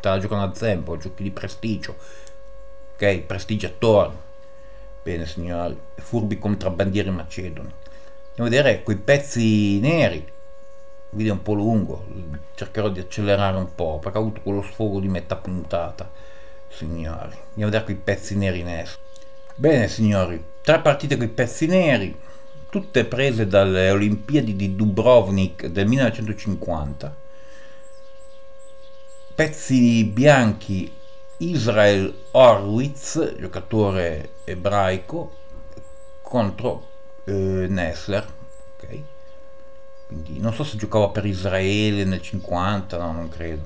Te la giocano a zembo giochi di prestigio. Ok prestigiatori bene signori furbi contrabbandieri macedoni andiamo a vedere quei pezzi neri. Il video è un po' lungo cercherò di accelerare un po' perché ho avuto quello sfogo di metà puntata signori. Andiamo a vedere quei pezzi neri neri. Bene signori tre partite con i pezzi neri tutte prese dalle Olimpiadi di Dubrovnik del 1950 pezzi bianchi Israel Horwitz giocatore ebraico contro eh, Nessler ok? Quindi non so se giocava per Israele nel 50 no non credo.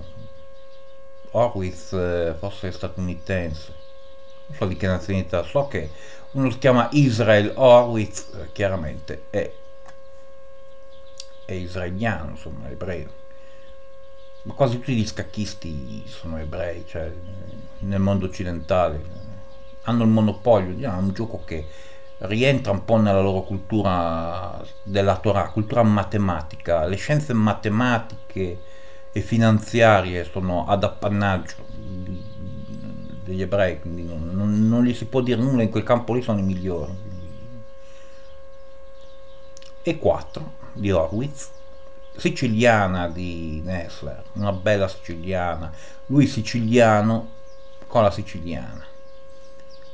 Horwitz eh, forse statunitense. Non so di che nazionalità so che uno si chiama Israel Horwitz eh, chiaramente è, è israeliano insomma ebreo ma quasi tutti gli scacchisti sono ebrei cioè nel mondo occidentale. Hanno il monopolio di un gioco che rientra un po' nella loro cultura della Torah, cultura matematica, le scienze matematiche e finanziarie sono ad appannaggio degli ebrei, quindi non, non, non, gli si può dire nulla, in quel campo lì sono i migliori. E 4 di Horwitz, siciliana di Nessler, una bella siciliana, lui siciliano con la siciliana.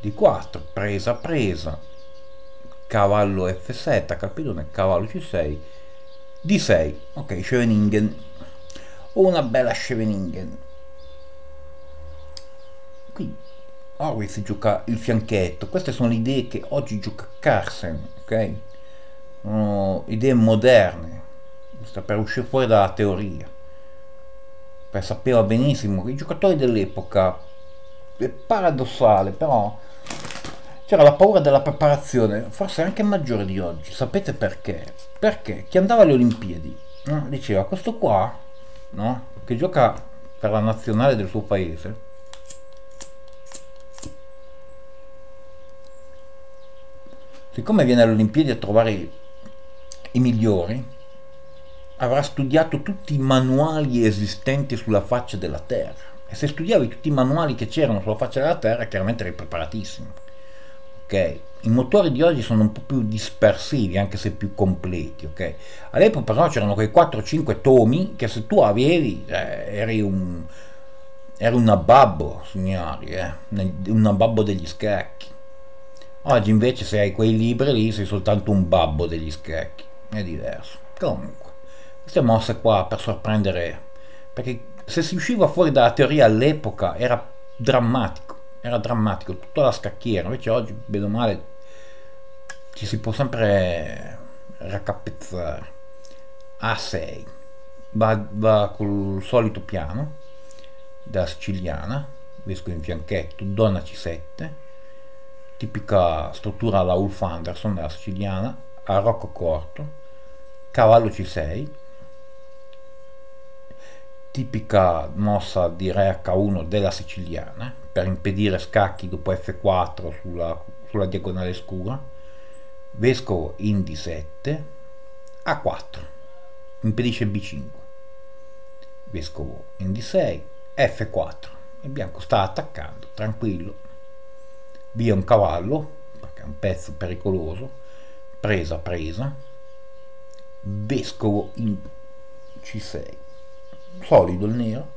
Di 4, presa presa, cavallo F7, capitone, cavallo C6, di 6, ok, Scheveningen una bella Scheveningen. Qui Horwitz gioca il fianchetto, queste sono le idee che oggi gioca Carsen, ok? Sono idee moderne, sta per uscire fuori dalla teoria. Per sapeva benissimo che i giocatori dell'epoca è paradossale, però c'era la paura della preparazione, forse anche maggiore di oggi. Sapete perché? Perché chi andava alle Olimpiadi no? diceva questo qua no? che gioca per la nazionale del suo paese siccome viene alle Olimpiadi a trovare i migliori avrà studiato tutti i manuali esistenti sulla faccia della terra e se studiavi tutti i manuali che c'erano sulla faccia della terra chiaramente eri preparatissimo ok i motori di oggi sono un po' più dispersivi anche se più completi ok all'epoca però c'erano quei 4-5 tomi che se tu avevi eh, eri un era un abbabbo, signori, eh? un abbabbo degli scacchi. Oggi invece se hai quei libri lì sei soltanto un babbo degli scacchi, è diverso. Comunque, queste mosse qua per sorprendere, perché se si usciva fuori dalla teoria all'epoca era drammatico, era drammatico, tutta la scacchiera, invece oggi, bene male, ci si può sempre raccapezzare. A6, va, va col solito piano, da siciliana, vescovo in fianchetto, donna C7, tipica struttura alla Ulf Anderson della siciliana, a rocco corto, cavallo C6, tipica mossa di re H1 della siciliana, per impedire scacchi dopo F4 sulla, sulla diagonale scura, vescovo in D7, A4, impedisce B5, vescovo in D6, F4 il bianco sta attaccando tranquillo. Via un cavallo perché è un pezzo pericoloso presa presa. Vescovo in C6 solido il nero.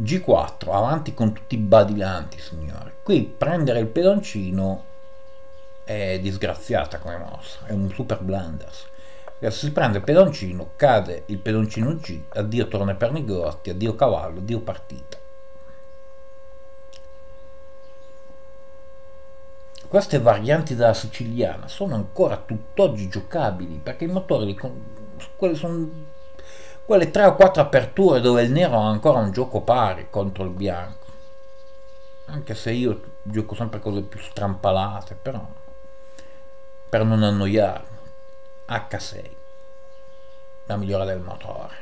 G4 avanti con tutti i badilanti signori. Qui prendere il pedoncino è disgraziata come mossa è un super blunders. Si prende il pedoncino, cade il pedoncino G, addio torne per negozi, addio cavallo, addio partita. Queste varianti della siciliana sono ancora tutt'oggi giocabili perché i motori, quelle sono quelle 3 o 4 aperture dove il nero ha ancora un gioco pari contro il bianco. Anche se io gioco sempre cose più strampalate, però per non annoiarmi. H6 la migliore del motore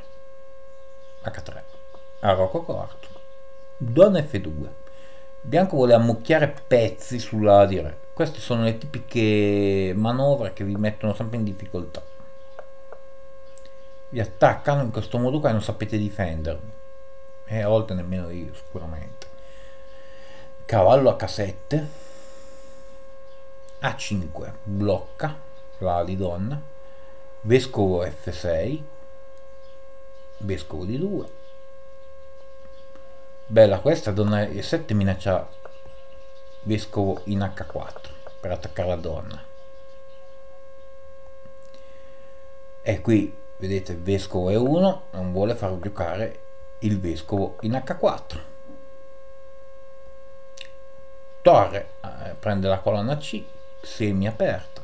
H3 arroco corto donna F2 bianco vuole ammucchiare pezzi sulla di re queste sono le tipiche manovre che vi mettono sempre in difficoltà vi attaccano in questo modo qua e non sapete difendervi. E a volte nemmeno io sicuramente. Cavallo H7 A5 blocca. La di donna. Vescovo F6 vescovo di 2 bella questa donna E7 minaccia vescovo in H4 per attaccare la donna. E qui vedete vescovo E1 non vuole far giocare il vescovo in H4 torre eh, prende la colonna C semi aperta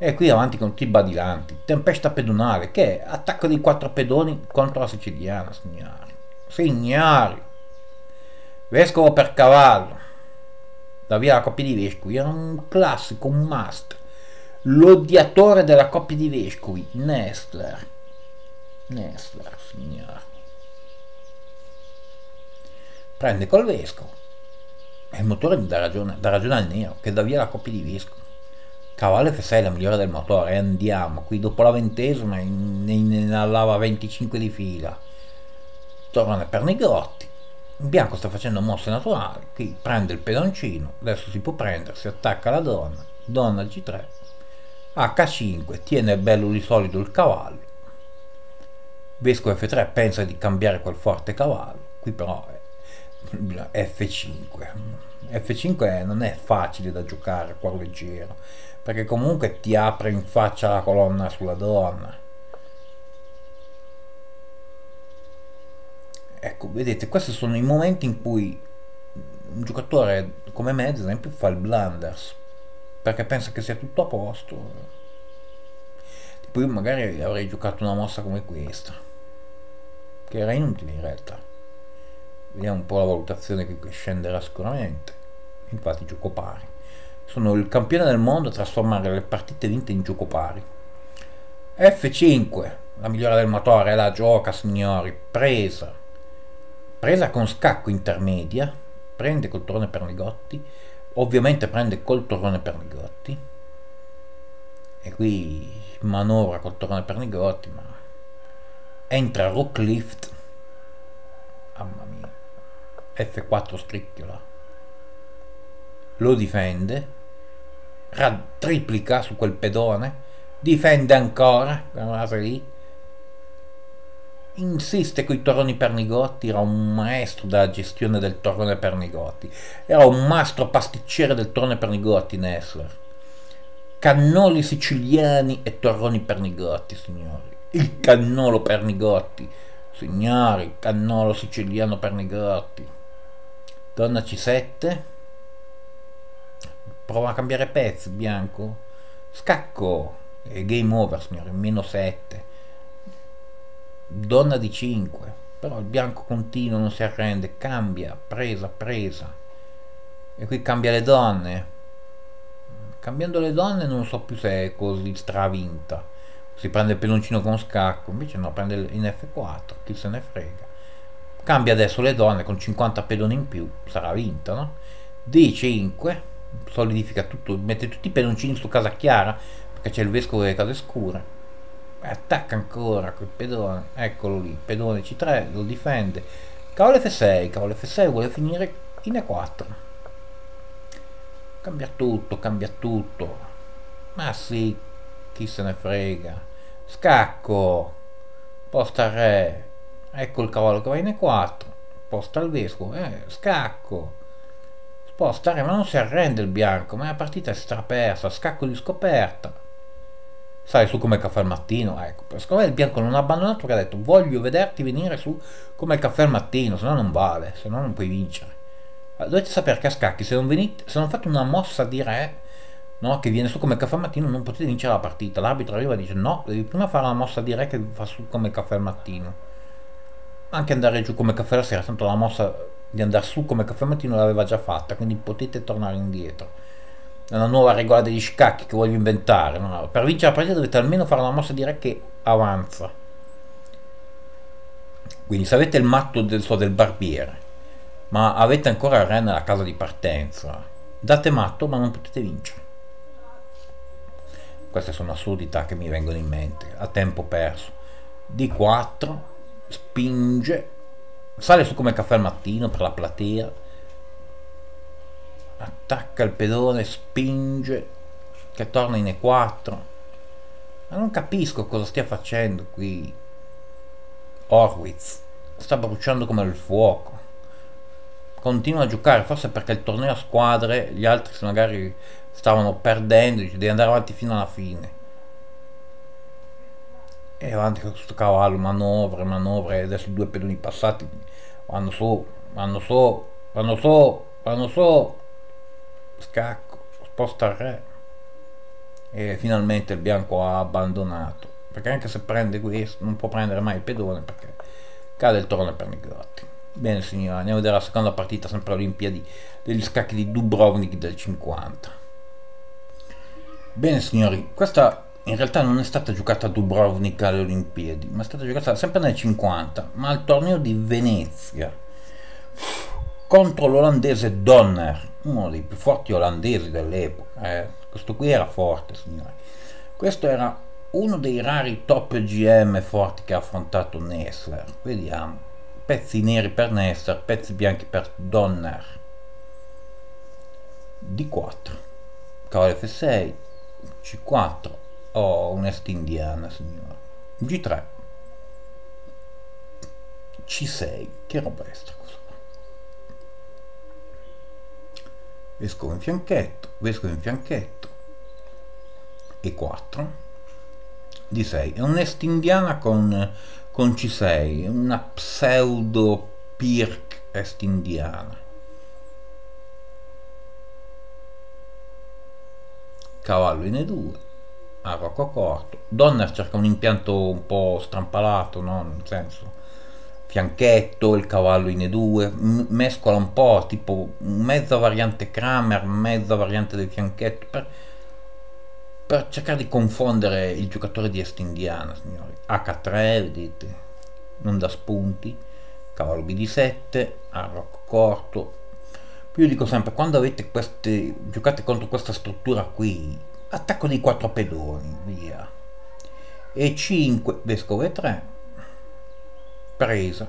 e qui avanti con i badilanti. Tempesta pedonale, che è attacco di quattro pedoni contro la siciliana, signori. Signori. Vescovo per cavallo. Da via la coppia di vescovi. Era un classico, un must. L'odiatore della coppia di vescovi, Nestler. Nestler, signori. Prende col vescovo. E il motore dà ragione, dà ragione al nero, che dà via la coppia di vescovi. Cavallo F6 è la migliore del motore, andiamo, qui dopo la ventesima ne inalava 25 di fila. Torna per Negrotti, in bianco sta facendo mosse naturali, qui prende il pedoncino, adesso si può prendere, si attacca la donna, donna G3, H5, tiene bello di solito il cavallo, Vescovo F3 pensa di cambiare quel forte cavallo, qui però è F5, F5 non è facile da giocare, cuore leggero, perché comunque ti apre in faccia la colonna sulla donna. Ecco, vedete, questi sono i momenti in cui un giocatore come me, ad esempio, fa il blunders, perché pensa che sia tutto a posto. Tipo io magari avrei giocato una mossa come questa, che era inutile in realtà. Vediamo un po' la valutazione che scenderà sicuramente. Infatti gioco pari sono il campione del mondo a trasformare le partite vinte in gioco pari. F5, la migliore del motore, la gioca signori, presa. Presa con scacco intermedia, prende col torrone per negotti, ovviamente prende col torrone per negotti. E qui manovra col torrone per negotti, ma entra rook lift. Mamma mia. F4 scricchiola. Lo difende triplica su quel pedone, difende ancora, quella lì, insiste con i torroni pernigotti, era un maestro della gestione del torrone pernigotti, era un mastro pasticcere del torrone pernigotti Nessler. Cannoli siciliani e torroni pernigotti, signori. Il cannolo pernigotti, signori, cannolo siciliano pernigotti. Donna C7, prova a cambiare pezzi, bianco. Scacco, e game over, signori, meno 7 donna di 5 però il bianco continua non si arrende cambia presa presa. E qui cambia le donne. Cambiando le donne non so più se è così stravinta. Si prende il peloncino con scacco invece no prende in F4 chi se ne frega. Cambia adesso le donne con 50 pedoni in più sarà vinta no? D5 solidifica tutto mette tutti i peloncini su casa chiara perché c'è il vescovo delle case scure attacca ancora quel pedone eccolo lì pedone C3 lo difende. Cavallo F6 cavallo F6 vuole finire in E4 cambia tutto cambia tutto. Ma sì chi se ne frega. Scacco posta re ecco il cavallo che va in E4 posta al vescovo eh, scacco. Sposta re ma non si arrende il bianco ma la partita è strapersa scacco di scoperta sai su come caffè al mattino ecco. Secondo me il bianco non ha abbandonato perché ha detto voglio vederti venire su come il caffè al mattino se no non vale se no non puoi vincere. Dovete sapere che a scacchi se non, venite, se non fate una mossa di re no, che viene su come caffè al mattino non potete vincere la partita. L'arbitro arriva e dice no devi prima fare una mossa di re che fa su come caffè al mattino. Anche andare giù come caffè la sera tanto la mossa di andare su come caffè al mattino l'aveva già fatta quindi potete tornare indietro è una nuova regola degli scacchi che voglio inventare. No? Per vincere la partita dovete almeno fare una mossa di re che avanza. Quindi se avete il matto del, so, del barbiere, ma avete ancora il re nella casa di partenza, date matto ma non potete vincere. Queste sono assurdità che mi vengono in mente, a tempo perso. D4, spinge, sale su come caffè al mattino per la platea, attacca il pedone, spinge, che torna in E4. Ma non capisco cosa stia facendo qui. Horwitz sta bruciando come il fuoco. Continua a giocare, forse perché il torneo a squadre, gli altri magari stavano perdendo, dice devi andare avanti fino alla fine. E avanti con questo cavallo, manovre, manovre, adesso due pedoni passati vanno su, vanno su, vanno su, vanno su scacco, sposta il re. E finalmente il bianco ha abbandonato. Perché anche se prende questo non può prendere mai il pedone perché cade il torno per Nigrotti bene signori andiamo a vedere la seconda partita sempre Olimpiadi degli scacchi di Dubrovnik del 50 bene signori questa in realtà non è stata giocata a Dubrovnik alle Olimpiadi ma è stata giocata sempre nel 50 ma al torneo di Venezia contro l'olandese Donner, uno dei più forti olandesi dell'epoca. Eh. Questo qui era forte, signori. Questo era uno dei rari top GM forti che ha affrontato Nessler. Vediamo. Pezzi neri per Nessler, pezzi bianchi per Donner. D4. Cavallo F6. C4. Oh, un'est indiana, signore. G3. C6. Che roba è sta? Vescovo in fianchetto, vescovo in fianchetto. E 4 di 6 è un'est indiana con, con C6 una pseudo pirk est indiana. Cavallo in E2 a corto. Donner cerca un impianto un po' strampalato no? nel senso fianchetto, il cavallo in E2, mescola un po' tipo mezza variante Kramer, mezza variante del fianchetto per, per cercare di confondere il giocatore di est indiana, signori. H3, vedete, non da spunti, cavallo BD7, arroc corto. Io dico sempre, quando avete queste, giocate contro questa struttura qui, attacco dei quattro pedoni, via. E 5, vescovo E3, presa,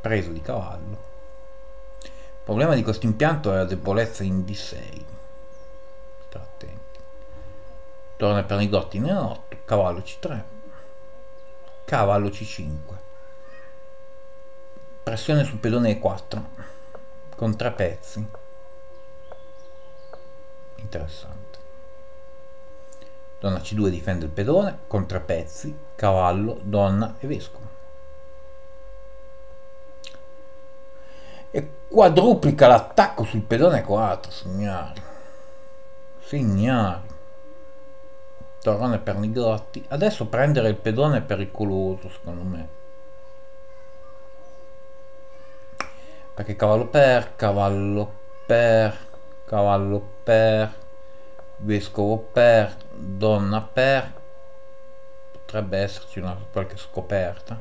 presa di cavallo. Il problema di questo impianto è la debolezza in D6. State attenti. Torna per Nigotti in E8, cavallo C3, cavallo C5. pressione sul pedone E4 con tre pezzi interessante donna C2 difende il pedone con tre pezzi cavallo, donna e vescovo e quadruplica l'attacco sul pedone 4 signori. Signori. Torrone per Nigotti adesso prendere il pedone è pericoloso secondo me. Perché cavallo per, cavallo per, cavallo per, vescovo per, donna per, potrebbe esserci una qualche scoperta.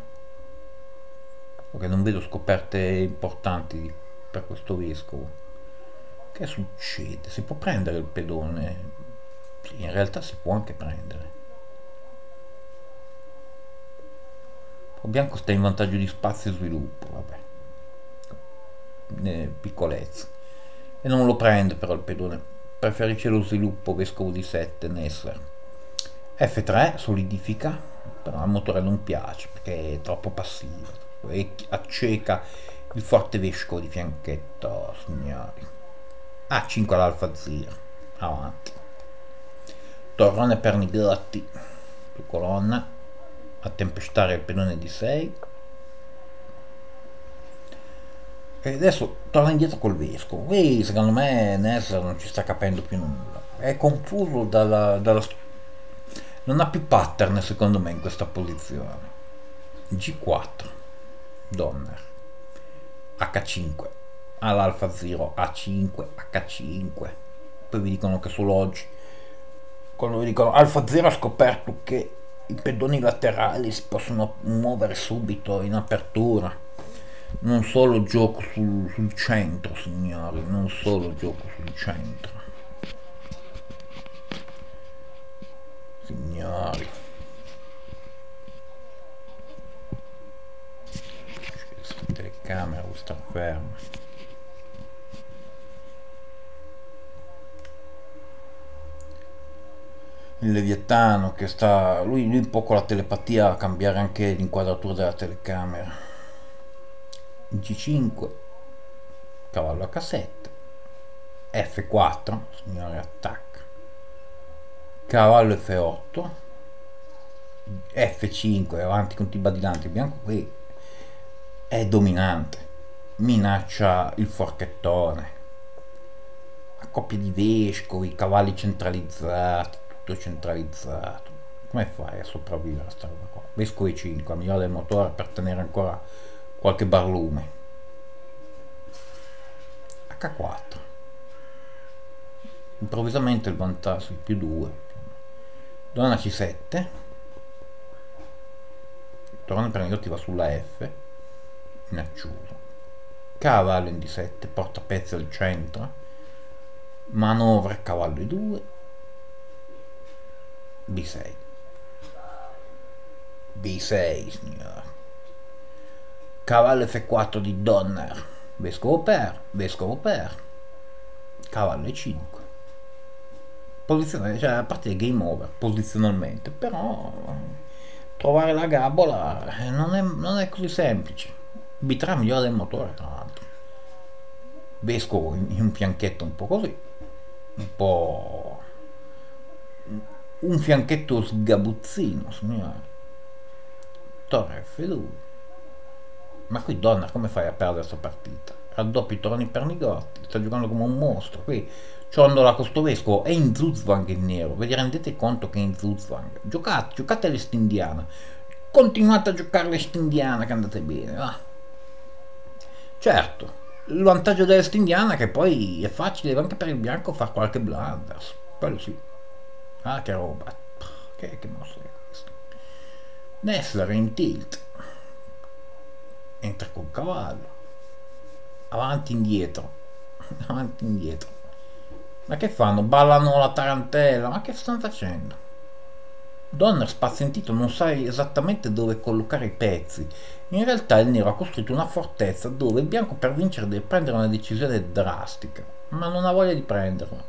Ok, non vedo scoperte importanti per questo vescovo. Che succede? Si può prendere il pedone? In realtà si può anche prendere. Il bianco sta in vantaggio di spazio e sviluppo, vabbè piccolezza e non lo prende però il pedone preferisce lo sviluppo vescovo di 7 Nessler F3 solidifica però al motore non piace perché è troppo passivo e acceca il forte vescovo di fianchetto signori A5 all'alfa 0 avanti torrone per Nigotti su colonna a tempestare il pedone di 6 E adesso torna indietro col vescovo. Qui secondo me Nesser non ci sta capendo più nulla. È confuso dalla, dalla... Non ha più pattern secondo me in questa posizione. G4. Donner. H5. All'alfa 0. A5. H5. Poi vi dicono che solo oggi, quando vi dicono Alfa 0 ha scoperto che i pedoni laterali si possono muovere subito in apertura non solo gioco sul, sul centro signori non solo gioco sul centro signori questa telecamera sta ferma il Leviatano che sta lui, lui un po' con la telepatia a cambiare anche l'inquadratura della telecamera. G5 cavallo H7 F4 signore attacca. Cavallo F8 F5 avanti con tibadilanti il bianco qui è dominante minaccia il forchettone. A coppie di vescovi cavalli centralizzati tutto centralizzato. Come fai a sopravvivere a sta roba qua? Vescovi 5 a migliore del motore per tenere ancora qualche barlume. H4 improvvisamente il vantaggio più 2 donna C7 torna per negozi va sulla F minacciuso cavallo in D7 porta pezzi al centro manovra cavallo E2 B6 B6 signore cavallo F4 di Donner, vescovo per, vescovo per, cavallo E5. Posizione, cioè a parte game over posizionalmente, però trovare la gabola eh, non è, non è così semplice. B3 migliore del motore, tra l'altro. Vescovo in, un fianchetto un po' così, un po' un fianchetto sgabuzzino, signore. Torre F2 ma qui donna come fai a perdere questa partita? Raddoppi torni per Nigotti, sta giocando come un mostro. Qui Ciondola Costovesco è in Zuzwang in nero. Vi rendete conto che è in Zuzwang? Giocate, giocate l'Estindiana. Continuate a giocare l'Estindiana che andate bene, va. Certo, il vantaggio dell'Estindiana è che poi è facile anche per il bianco fare qualche blunders. Quello sì. Ah, che roba. Che, che mossa è questa? Nessler in tilt entra col cavallo avanti indietro avanti indietro ma che fanno? ballano la tarantella ma che stanno facendo? Donner spazientito non sa esattamente dove collocare i pezzi. In realtà il nero ha costruito una fortezza dove il bianco per vincere deve prendere una decisione drastica ma non ha voglia di prenderla.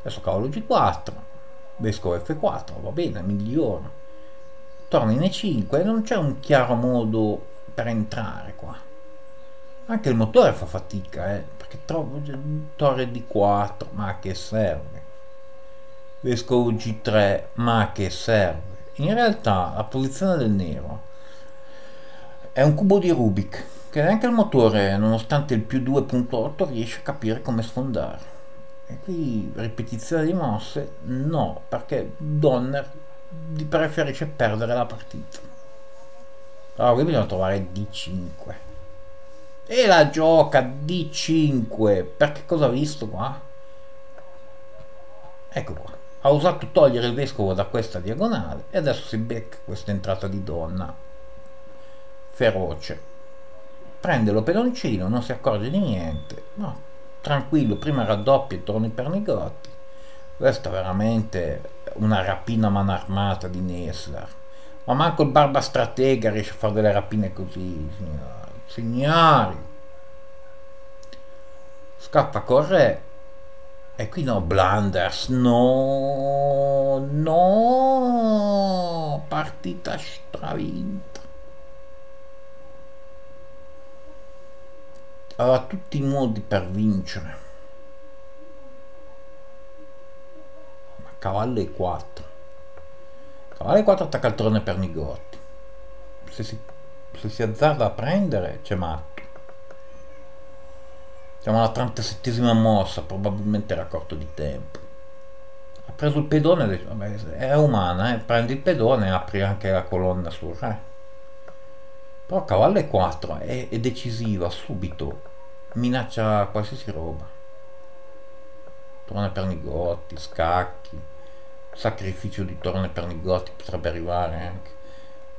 Adesso cavallo G4 vescovo F4 va bene migliora. Torna in E5 e non c'è un chiaro modo per entrare qua. Anche il motore fa fatica, eh, perché trovo torre di 4, ma che serve? Vescovo G3, ma che serve? In realtà la posizione del nero è un cubo di Rubik, che neanche il motore, nonostante il più 2.8, riesce a capire come sfondare. E qui ripetizione di mosse? No, perché Donner preferisce perdere la partita. Allora qui bisogna trovare D5. E la gioca D5. Perché cosa ha visto qua? Ecco qua. Ha usato togliere il vescovo da questa diagonale e adesso si becca questa entrata di donna. Feroce. Prende lo pedoncino, non si accorge di niente. No, tranquillo, prima raddoppia e torni per Nigotti. Questa è veramente una rapina a mano armata di Nessler. Ma manco il barba stratega riesce a fare delle rapine così, signori. Signori! Scappa col re. E qui no, Blunders. No, no. Partita stravinta. aveva tutti i modi per vincere. Ma cavallo e 4. Cavallo e 4 attacca il trone per Nigotti. Se si, se si azzarda a prendere, c'è matto. Siamo alla 37esima mossa, probabilmente era corto di tempo. Ha preso il pedone, vabbè, è umana, eh? prendi il pedone e apri anche la colonna sul re. Però cavallo e 4 è, è decisiva subito minaccia qualsiasi roba. Torne per Nigotti, scacchi, sacrificio di torne per Nigotti potrebbe arrivare anche.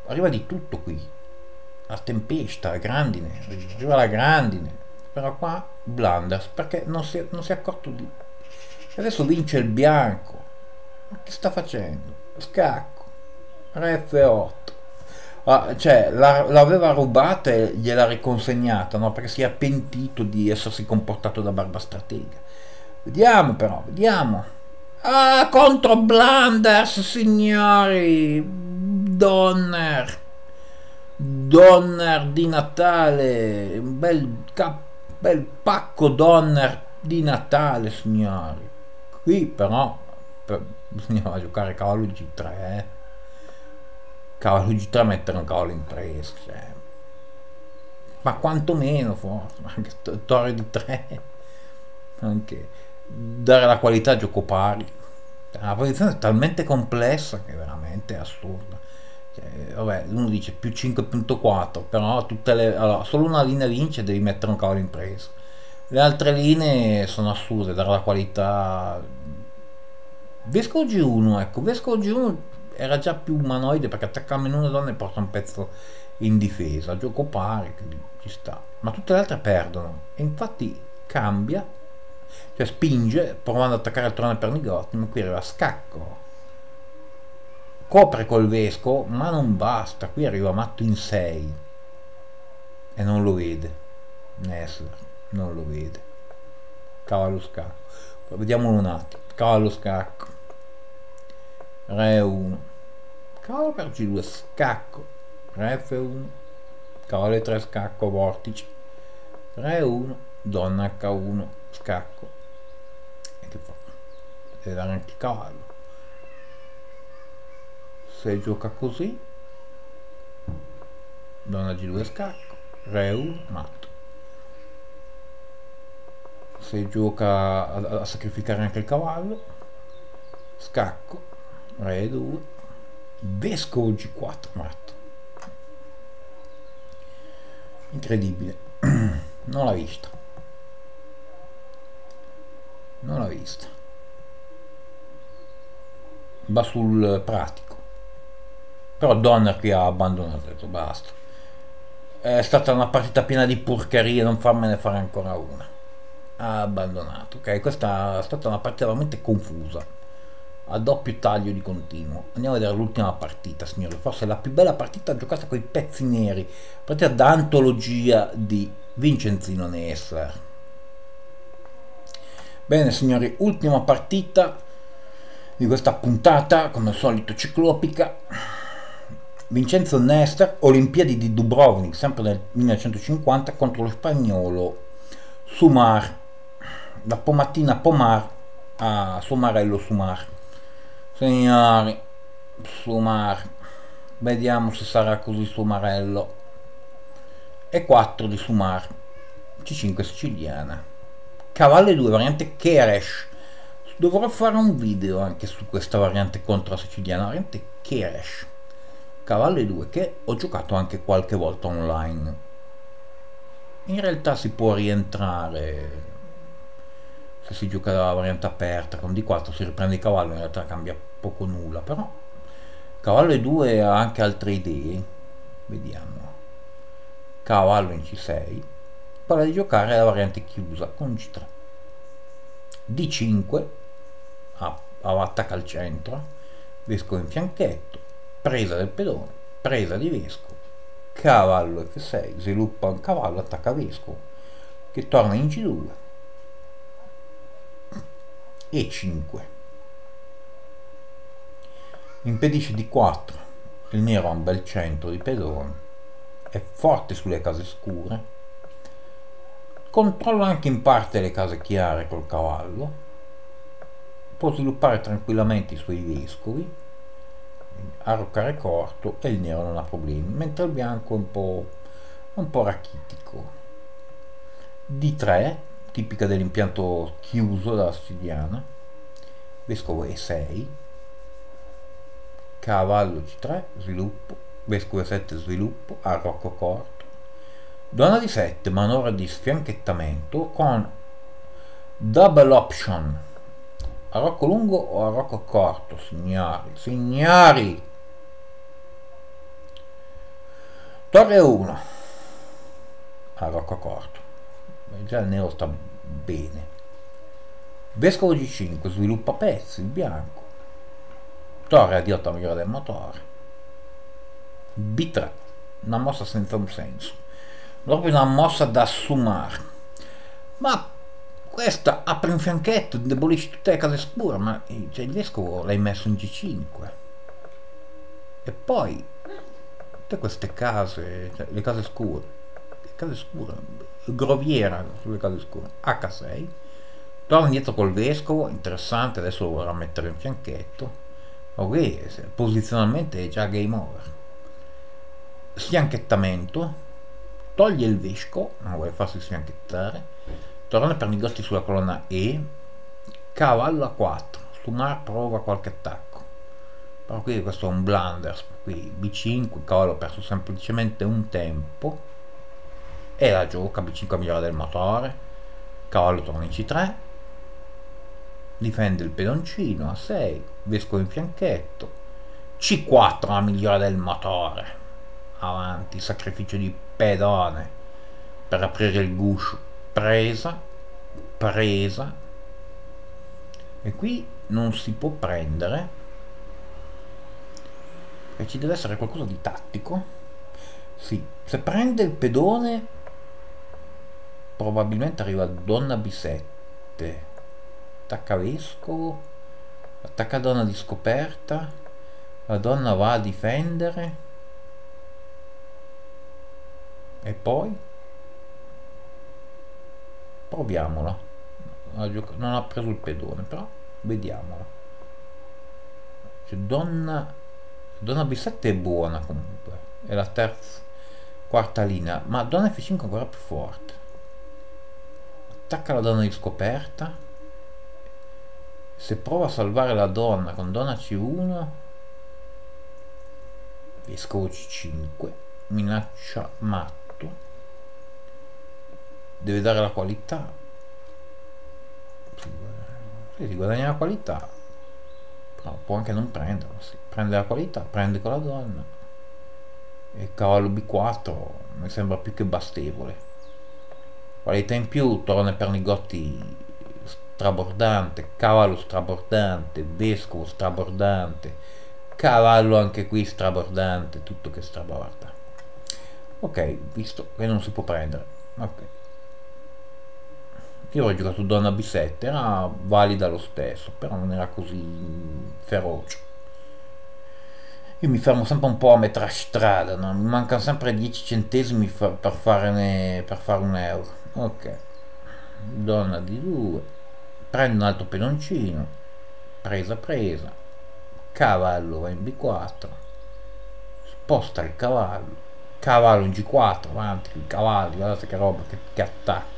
Arriva di tutto qui. La tempesta, la grandine, arriva la grandine. Però qua Blunders perché non si, non si è accorto di... Adesso vince il bianco. Ma che sta facendo? Scacco. Re F8 ah, cioè la, l'aveva rubata e gliel'ha riconsegnata no? perché si è pentito di essersi comportato da barba stratega vediamo però vediamo ah contro Blanders signori Donner Donner di Natale un bel, cap- bel pacco Donner di Natale signori. Qui però per, bisognava giocare cavallo G3 eh. Cavallo G3 mettere un cavallo in presa cioè. ma quantomeno forse anche torre di 3 anche dare la qualità a gioco pari. La posizione è talmente complessa che è veramente assurda cioè, vabbè uno dice più 5.4 però tutte le, allora, solo una linea vince devi mettere un cavallo in presa le altre linee sono assurde dare la qualità Vescovo G1 ecco Vescovo G1 era già più umanoide perché attaccava in una donna e porta un pezzo in difesa, gioco pari, ci sta. Ma tutte le altre perdono. E infatti cambia, cioè spinge, provando ad attaccare il trono per Nigotti, ma qui arriva a scacco. Copre col vesco, ma non basta, qui arriva matto in 6. E non lo vede. Nessler, non lo vede. Cavallo scacco. Vediamolo un attimo. Cavallo scacco. Re 1 cavallo per G2 scacco re F1 cavallo 3 scacco vortice re 1 donna H1 scacco e che fa? deve dare anche cavallo se gioca così donna G2 scacco re 1 matto. Se gioca a, a sacrificare anche il cavallo scacco re 2 Vescovo G4 matto. Incredibile. Non l'ha vista. Non l'ha vista. Va sul pratico però Donner qui ha abbandonato ha detto basta è stata una partita piena di porcherie non farmene fare ancora una ha abbandonato ok questa è stata una partita veramente confusa a doppio taglio di continuo. Andiamo a vedere l'ultima partita, signori. Forse la più bella partita giocata con i pezzi neri. Partita da antologia di Vincenzino Nessler. Bene, signori, ultima partita di questa puntata, come al solito ciclopica. Vincenzo Nester, Olimpiadi di Dubrovnik, sempre nel 1950, contro lo spagnolo Sumar, da Pomattina Pomar a Sumarello Sumar. Signori, Sumar, vediamo se sarà così Sumarello. E 4 di Sumar, C5 siciliana. Cavallo 2, variante Keresh. Dovrò fare un video anche su questa variante contro la siciliana, variante Keresh cavallo 2 che ho giocato anche qualche volta online. In realtà si può rientrare se si gioca la variante aperta con d4 si riprende il cavallo in realtà cambia poco nulla però cavallo 2 ha anche altre idee. Vediamo. Cavallo in c6 parla di giocare la variante chiusa con g3 d5 attacca al centro vescovo in fianchetto presa del pedone, presa di vescovo, cavallo F6, sviluppa un cavallo, attacca vescovo, che torna in G2, E5, impedisce di 4, il nero ha un bel centro di pedone, è forte sulle case scure, controlla anche in parte le case chiare col cavallo, può sviluppare tranquillamente i suoi vescovi, arroccare corto e il nero non ha problemi mentre il bianco è un po', un po rachitico. D3 tipica dell'impianto chiuso dalla siciliana vescovo E6 cavallo G3 sviluppo vescovo E7 sviluppo arrocco corto. Donna di 7 manovra di sfianchettamento con double option a rocco lungo o a rocco corto, signori? Signori! Torre 1 a rocco corto. Già il nero sta bene. Vescovo G5 sviluppa pezzi, il bianco. Torre a diotta migliore del motore. B3, una mossa senza un senso. Proprio una mossa da sumare. Ma questa apre un fianchetto, indebolisce tutte le case scure, ma cioè, il vescovo l'hai messo in G5. E poi tutte queste case, cioè, le case scure, le case scure, groviera sulle case scure, H6, torna indietro col vescovo, interessante, adesso lo vorrà mettere in fianchetto, ok, posizionalmente è già game over. Sfianchettamento, toglie il vescovo, non vuole farsi sfianchettare, tornone per Nigotti sulla colonna E cavallo a 4 Sumar prova qualche attacco. Però qui questo è un blunder qui B5 il cavallo ha perso semplicemente un tempo. E la gioca B5 migliore del motore. Cavallo torna in C3 difende il pedoncino a 6 vescovo in fianchetto. C4 la migliore del motore. Avanti sacrificio di pedone per aprire il guscio presa presa. E qui non si può prendere. E ci deve essere qualcosa di tattico. Sì, se prende il pedone probabilmente arriva donna b7 attacca vescovo attacca donna di scoperta. La donna va a difendere. E poi proviamola non ha preso il pedone però vediamola cioè, donna donna b7 è buona comunque è la terza quarta linea ma donna f5 è ancora più forte. Attacca la donna di scoperta. Se prova a salvare la donna con donna c1 vescovo c5 minaccia matto deve dare la qualità si guadagna la qualità però può anche non prenderla sì. prende la qualità, prende con la donna e cavallo B4 mi sembra più che bastevole qualità in più, torne per Nigotti strabordante, cavallo strabordante, vescovo strabordante, cavallo anche qui strabordante, tutto che straborda. Ok, visto che non si può prendere. Ok io ho giocato donna B7 era valida lo stesso però non era così feroce. Io mi fermo sempre un po' a metà strada, no? mi mancano sempre 10 centesimi per, farne, per fare un euro. Ok, donna di due, prendo un altro pedoncino, presa presa, cavallo va in B4, sposta il cavallo, cavallo in G4, avanti, i cavalli, guardate che roba, che, che attacco.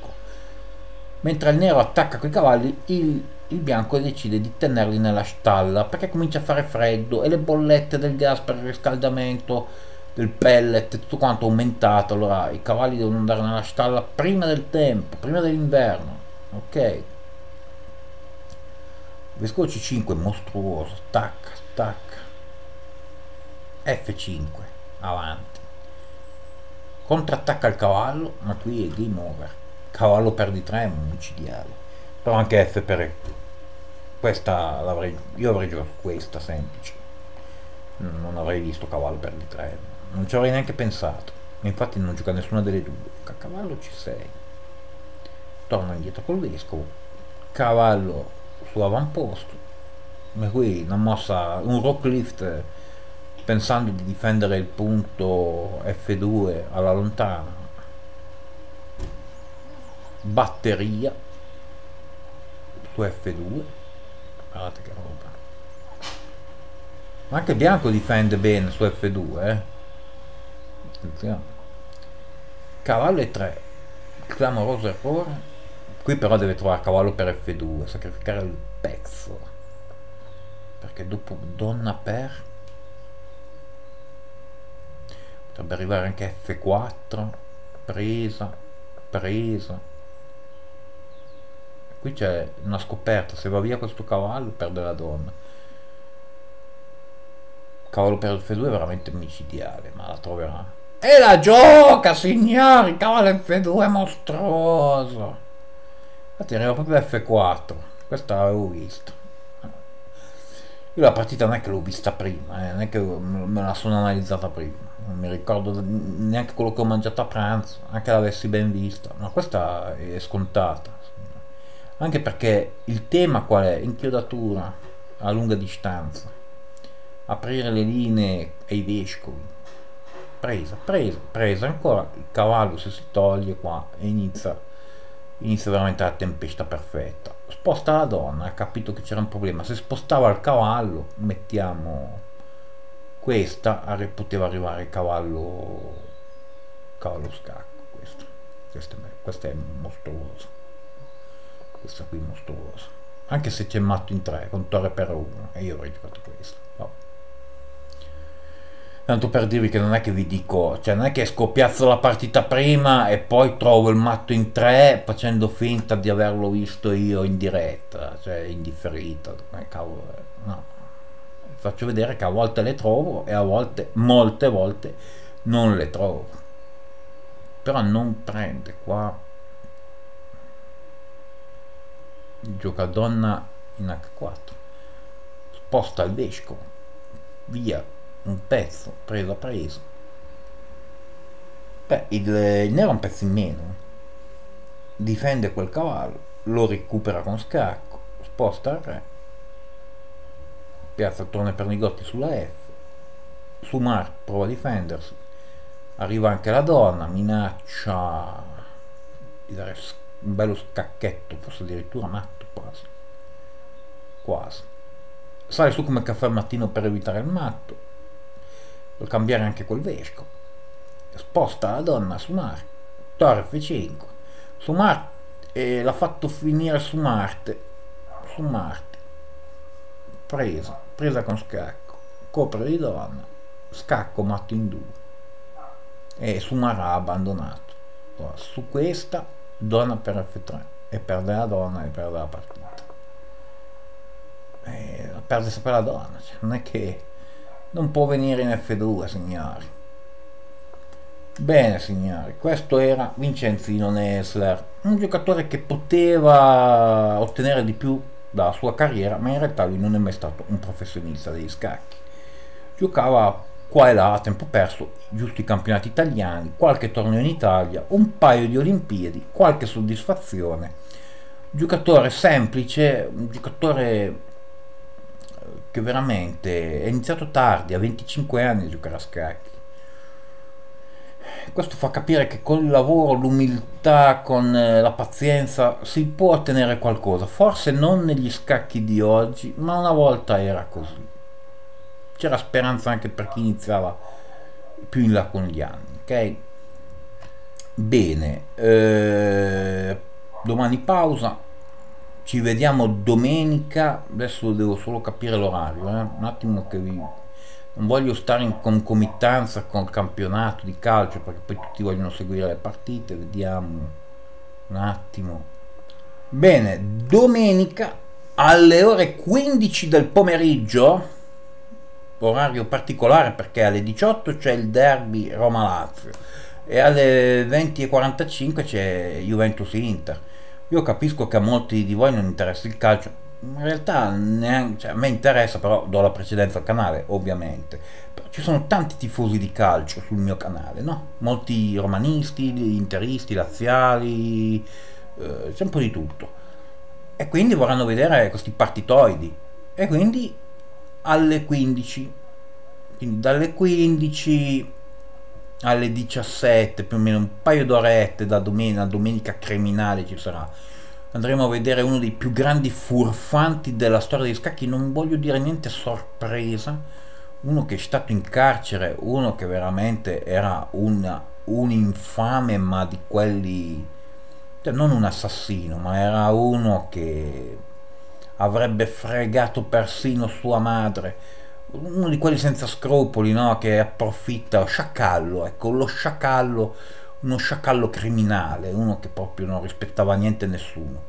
Mentre il nero attacca con i cavalli, il il bianco decide di tenerli nella stalla perché comincia a fare freddo e le bollette del gas per il riscaldamento del pellet tutto quanto aumentato. Allora i cavalli devono andare nella stalla prima del tempo prima dell'inverno ok? Vescovo c5 mostruoso stacca stacca. F5 avanti. Contrattacca il cavallo ma qui è game over cavallo per di 3 micidiale. Però anche F per questa l'avrei io avrei giocato questa semplice. Non avrei visto cavallo per di 3 non ci avrei neanche pensato. Infatti non gioca nessuna delle due. Cavallo C6 torna indietro col vescovo. Cavallo su avamposto e qui una mossa un rock lift pensando di difendere il punto F2 alla lontana batteria su F2 guardate che roba. Ma anche bianco difende bene su F2 eh. Attenzione. Cavallo e 3 clamoroso errore. Qui però deve trovare cavallo per F2 sacrificare il pezzo. Perché dopo donna per. Potrebbe arrivare anche F4 presa presa qui c'è una scoperta se va via questo cavallo perde la donna. Cavallo per F2 è veramente micidiale ma la troverà. E la gioca signori! Cavallo F2 è mostruoso! Infatti arriva proprio F4 questa l'avevo vista. Io la partita non è che l'ho vista prima, eh, non è che me la sono analizzata prima, non mi ricordo neanche quello che ho mangiato a pranzo, anche l'avessi ben vista, ma questa è scontata anche perché il tema qual è? Inchiodatura a lunga distanza, aprire le linee ai vescovi, presa, presa, presa, ancora il cavallo se si toglie qua e inizia, inizia veramente la tempesta perfetta. Sposta la donna, ha capito che c'era un problema, se spostava il cavallo, mettiamo questa, poteva arrivare il cavallo, cavallo scacco, questo, questo è, questo è mostruoso questa qui mostruosa. Anche se c'è matto in 3 con torre per 1 e io avrei giocato questo no. tanto per dirvi che non è che vi dico cioè non è che scoppiazzo la partita prima e poi trovo il matto in 3 facendo finta di averlo visto io in diretta cioè indifferita cavolo no. Faccio vedere che a volte le trovo e a volte molte volte non le trovo. Però non prende qua gioca donna in H4 sposta il vescovo via un pezzo preso preso. Beh il, il nero è un pezzo in meno difende quel cavallo lo recupera con scacco sposta il re. Piazza il torne per Nigotti sulla F. Su Mar prova a difendersi. Arriva anche la donna minaccia di dare un bello scacchetto, forse addirittura matto quasi. Quasi. Sale su come caffè al mattino per evitare il matto. Per cambiare anche quel vescovo. Sposta la donna su Marte. Torre F5. Su Marte. E l'ha fatto finire su Marte. Su Marte. Presa. Presa con scacco. Copre di donna. Scacco matto in due. E su Mare ha abbandonato. Su questa donna per F3 e perde la donna e perde la partita e perde sempre la donna cioè, non è che non può venire in F2 signori. Bene signori questo era Vincenzino Nesler un giocatore che poteva ottenere di più dalla sua carriera ma in realtà lui non è mai stato un professionista degli scacchi. Giocava qua e là a tempo perso giusti campionati italiani, qualche torneo in Italia, un paio di Olimpiadi, qualche soddisfazione. Giocatore semplice, un giocatore eh, che veramente è iniziato tardi, a 25 anni a giocare a scacchi. Questo fa capire che con il lavoro, l'umiltà, con eh, la pazienza si può ottenere qualcosa. Forse non negli scacchi di oggi, ma una volta era così. C'era speranza anche per chi iniziava più in là con gli anni, ok? Bene, eh, domani pausa, ci vediamo domenica, adesso devo solo capire l'orario, eh? un attimo che vi... non voglio stare in concomitanza con il campionato di calcio perché poi tutti vogliono seguire le partite, vediamo un attimo. Bene, domenica alle ore 15 del pomeriggio, orario particolare perché alle 18 c'è il derby Roma-Lazio e alle 20.45 c'è Juventus-Inter. Io capisco che a molti di voi non interessa il calcio, in realtà neanche, cioè, a me interessa, però do la precedenza al canale, ovviamente. Però ci sono tanti tifosi di calcio sul mio canale, no? Molti romanisti, interisti, laziali, eh, c'è un po' di tutto. E quindi vorranno vedere questi partitoidi. E quindi alle 15, quindi dalle 15 alle 17 più o meno un paio d'orette da domenica, domenica criminale ci sarà. Andremo a vedere uno dei più grandi furfanti della storia dei scacchi. Non voglio dire niente sorpresa. Uno che è stato in carcere uno che veramente era un, un infame ma di quelli cioè non un assassino ma era uno che avrebbe fregato persino sua madre uno di quelli senza scrupoli, no? Che approfitta, sciacallo, ecco, lo sciacallo, uno sciacallo criminale, uno che proprio non rispettava niente nessuno,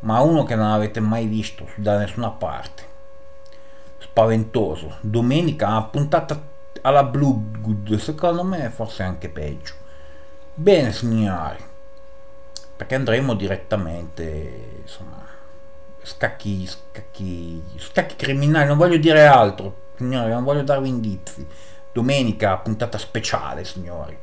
ma uno che non avete mai visto da nessuna parte. Spaventoso. Domenica puntata alla Bloodgood, secondo me forse anche peggio. Bene signori, perché andremo direttamente, insomma, scacchi, scacchi, scacchi criminali, non voglio dire altro, signori, non voglio darvi indizi. Domenica, puntata speciale, signori.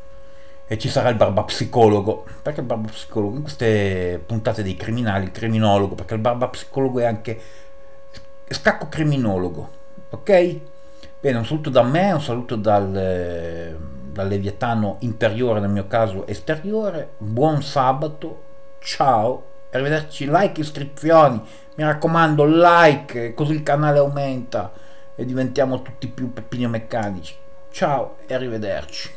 E ci sarà il barbapsicologo. Perché il barbapsicologo? In queste puntate dei criminali, il criminologo, perché il barbapsicologo è anche scacco criminologo. Ok? Bene, un saluto da me, un saluto dal, dal leviatano interiore, nel mio caso esteriore. Buon sabato, ciao, arrivederci, like, iscrizioni. Mi raccomando, like, così il canale aumenta e diventiamo tutti più peppini meccanici. Ciao e arrivederci.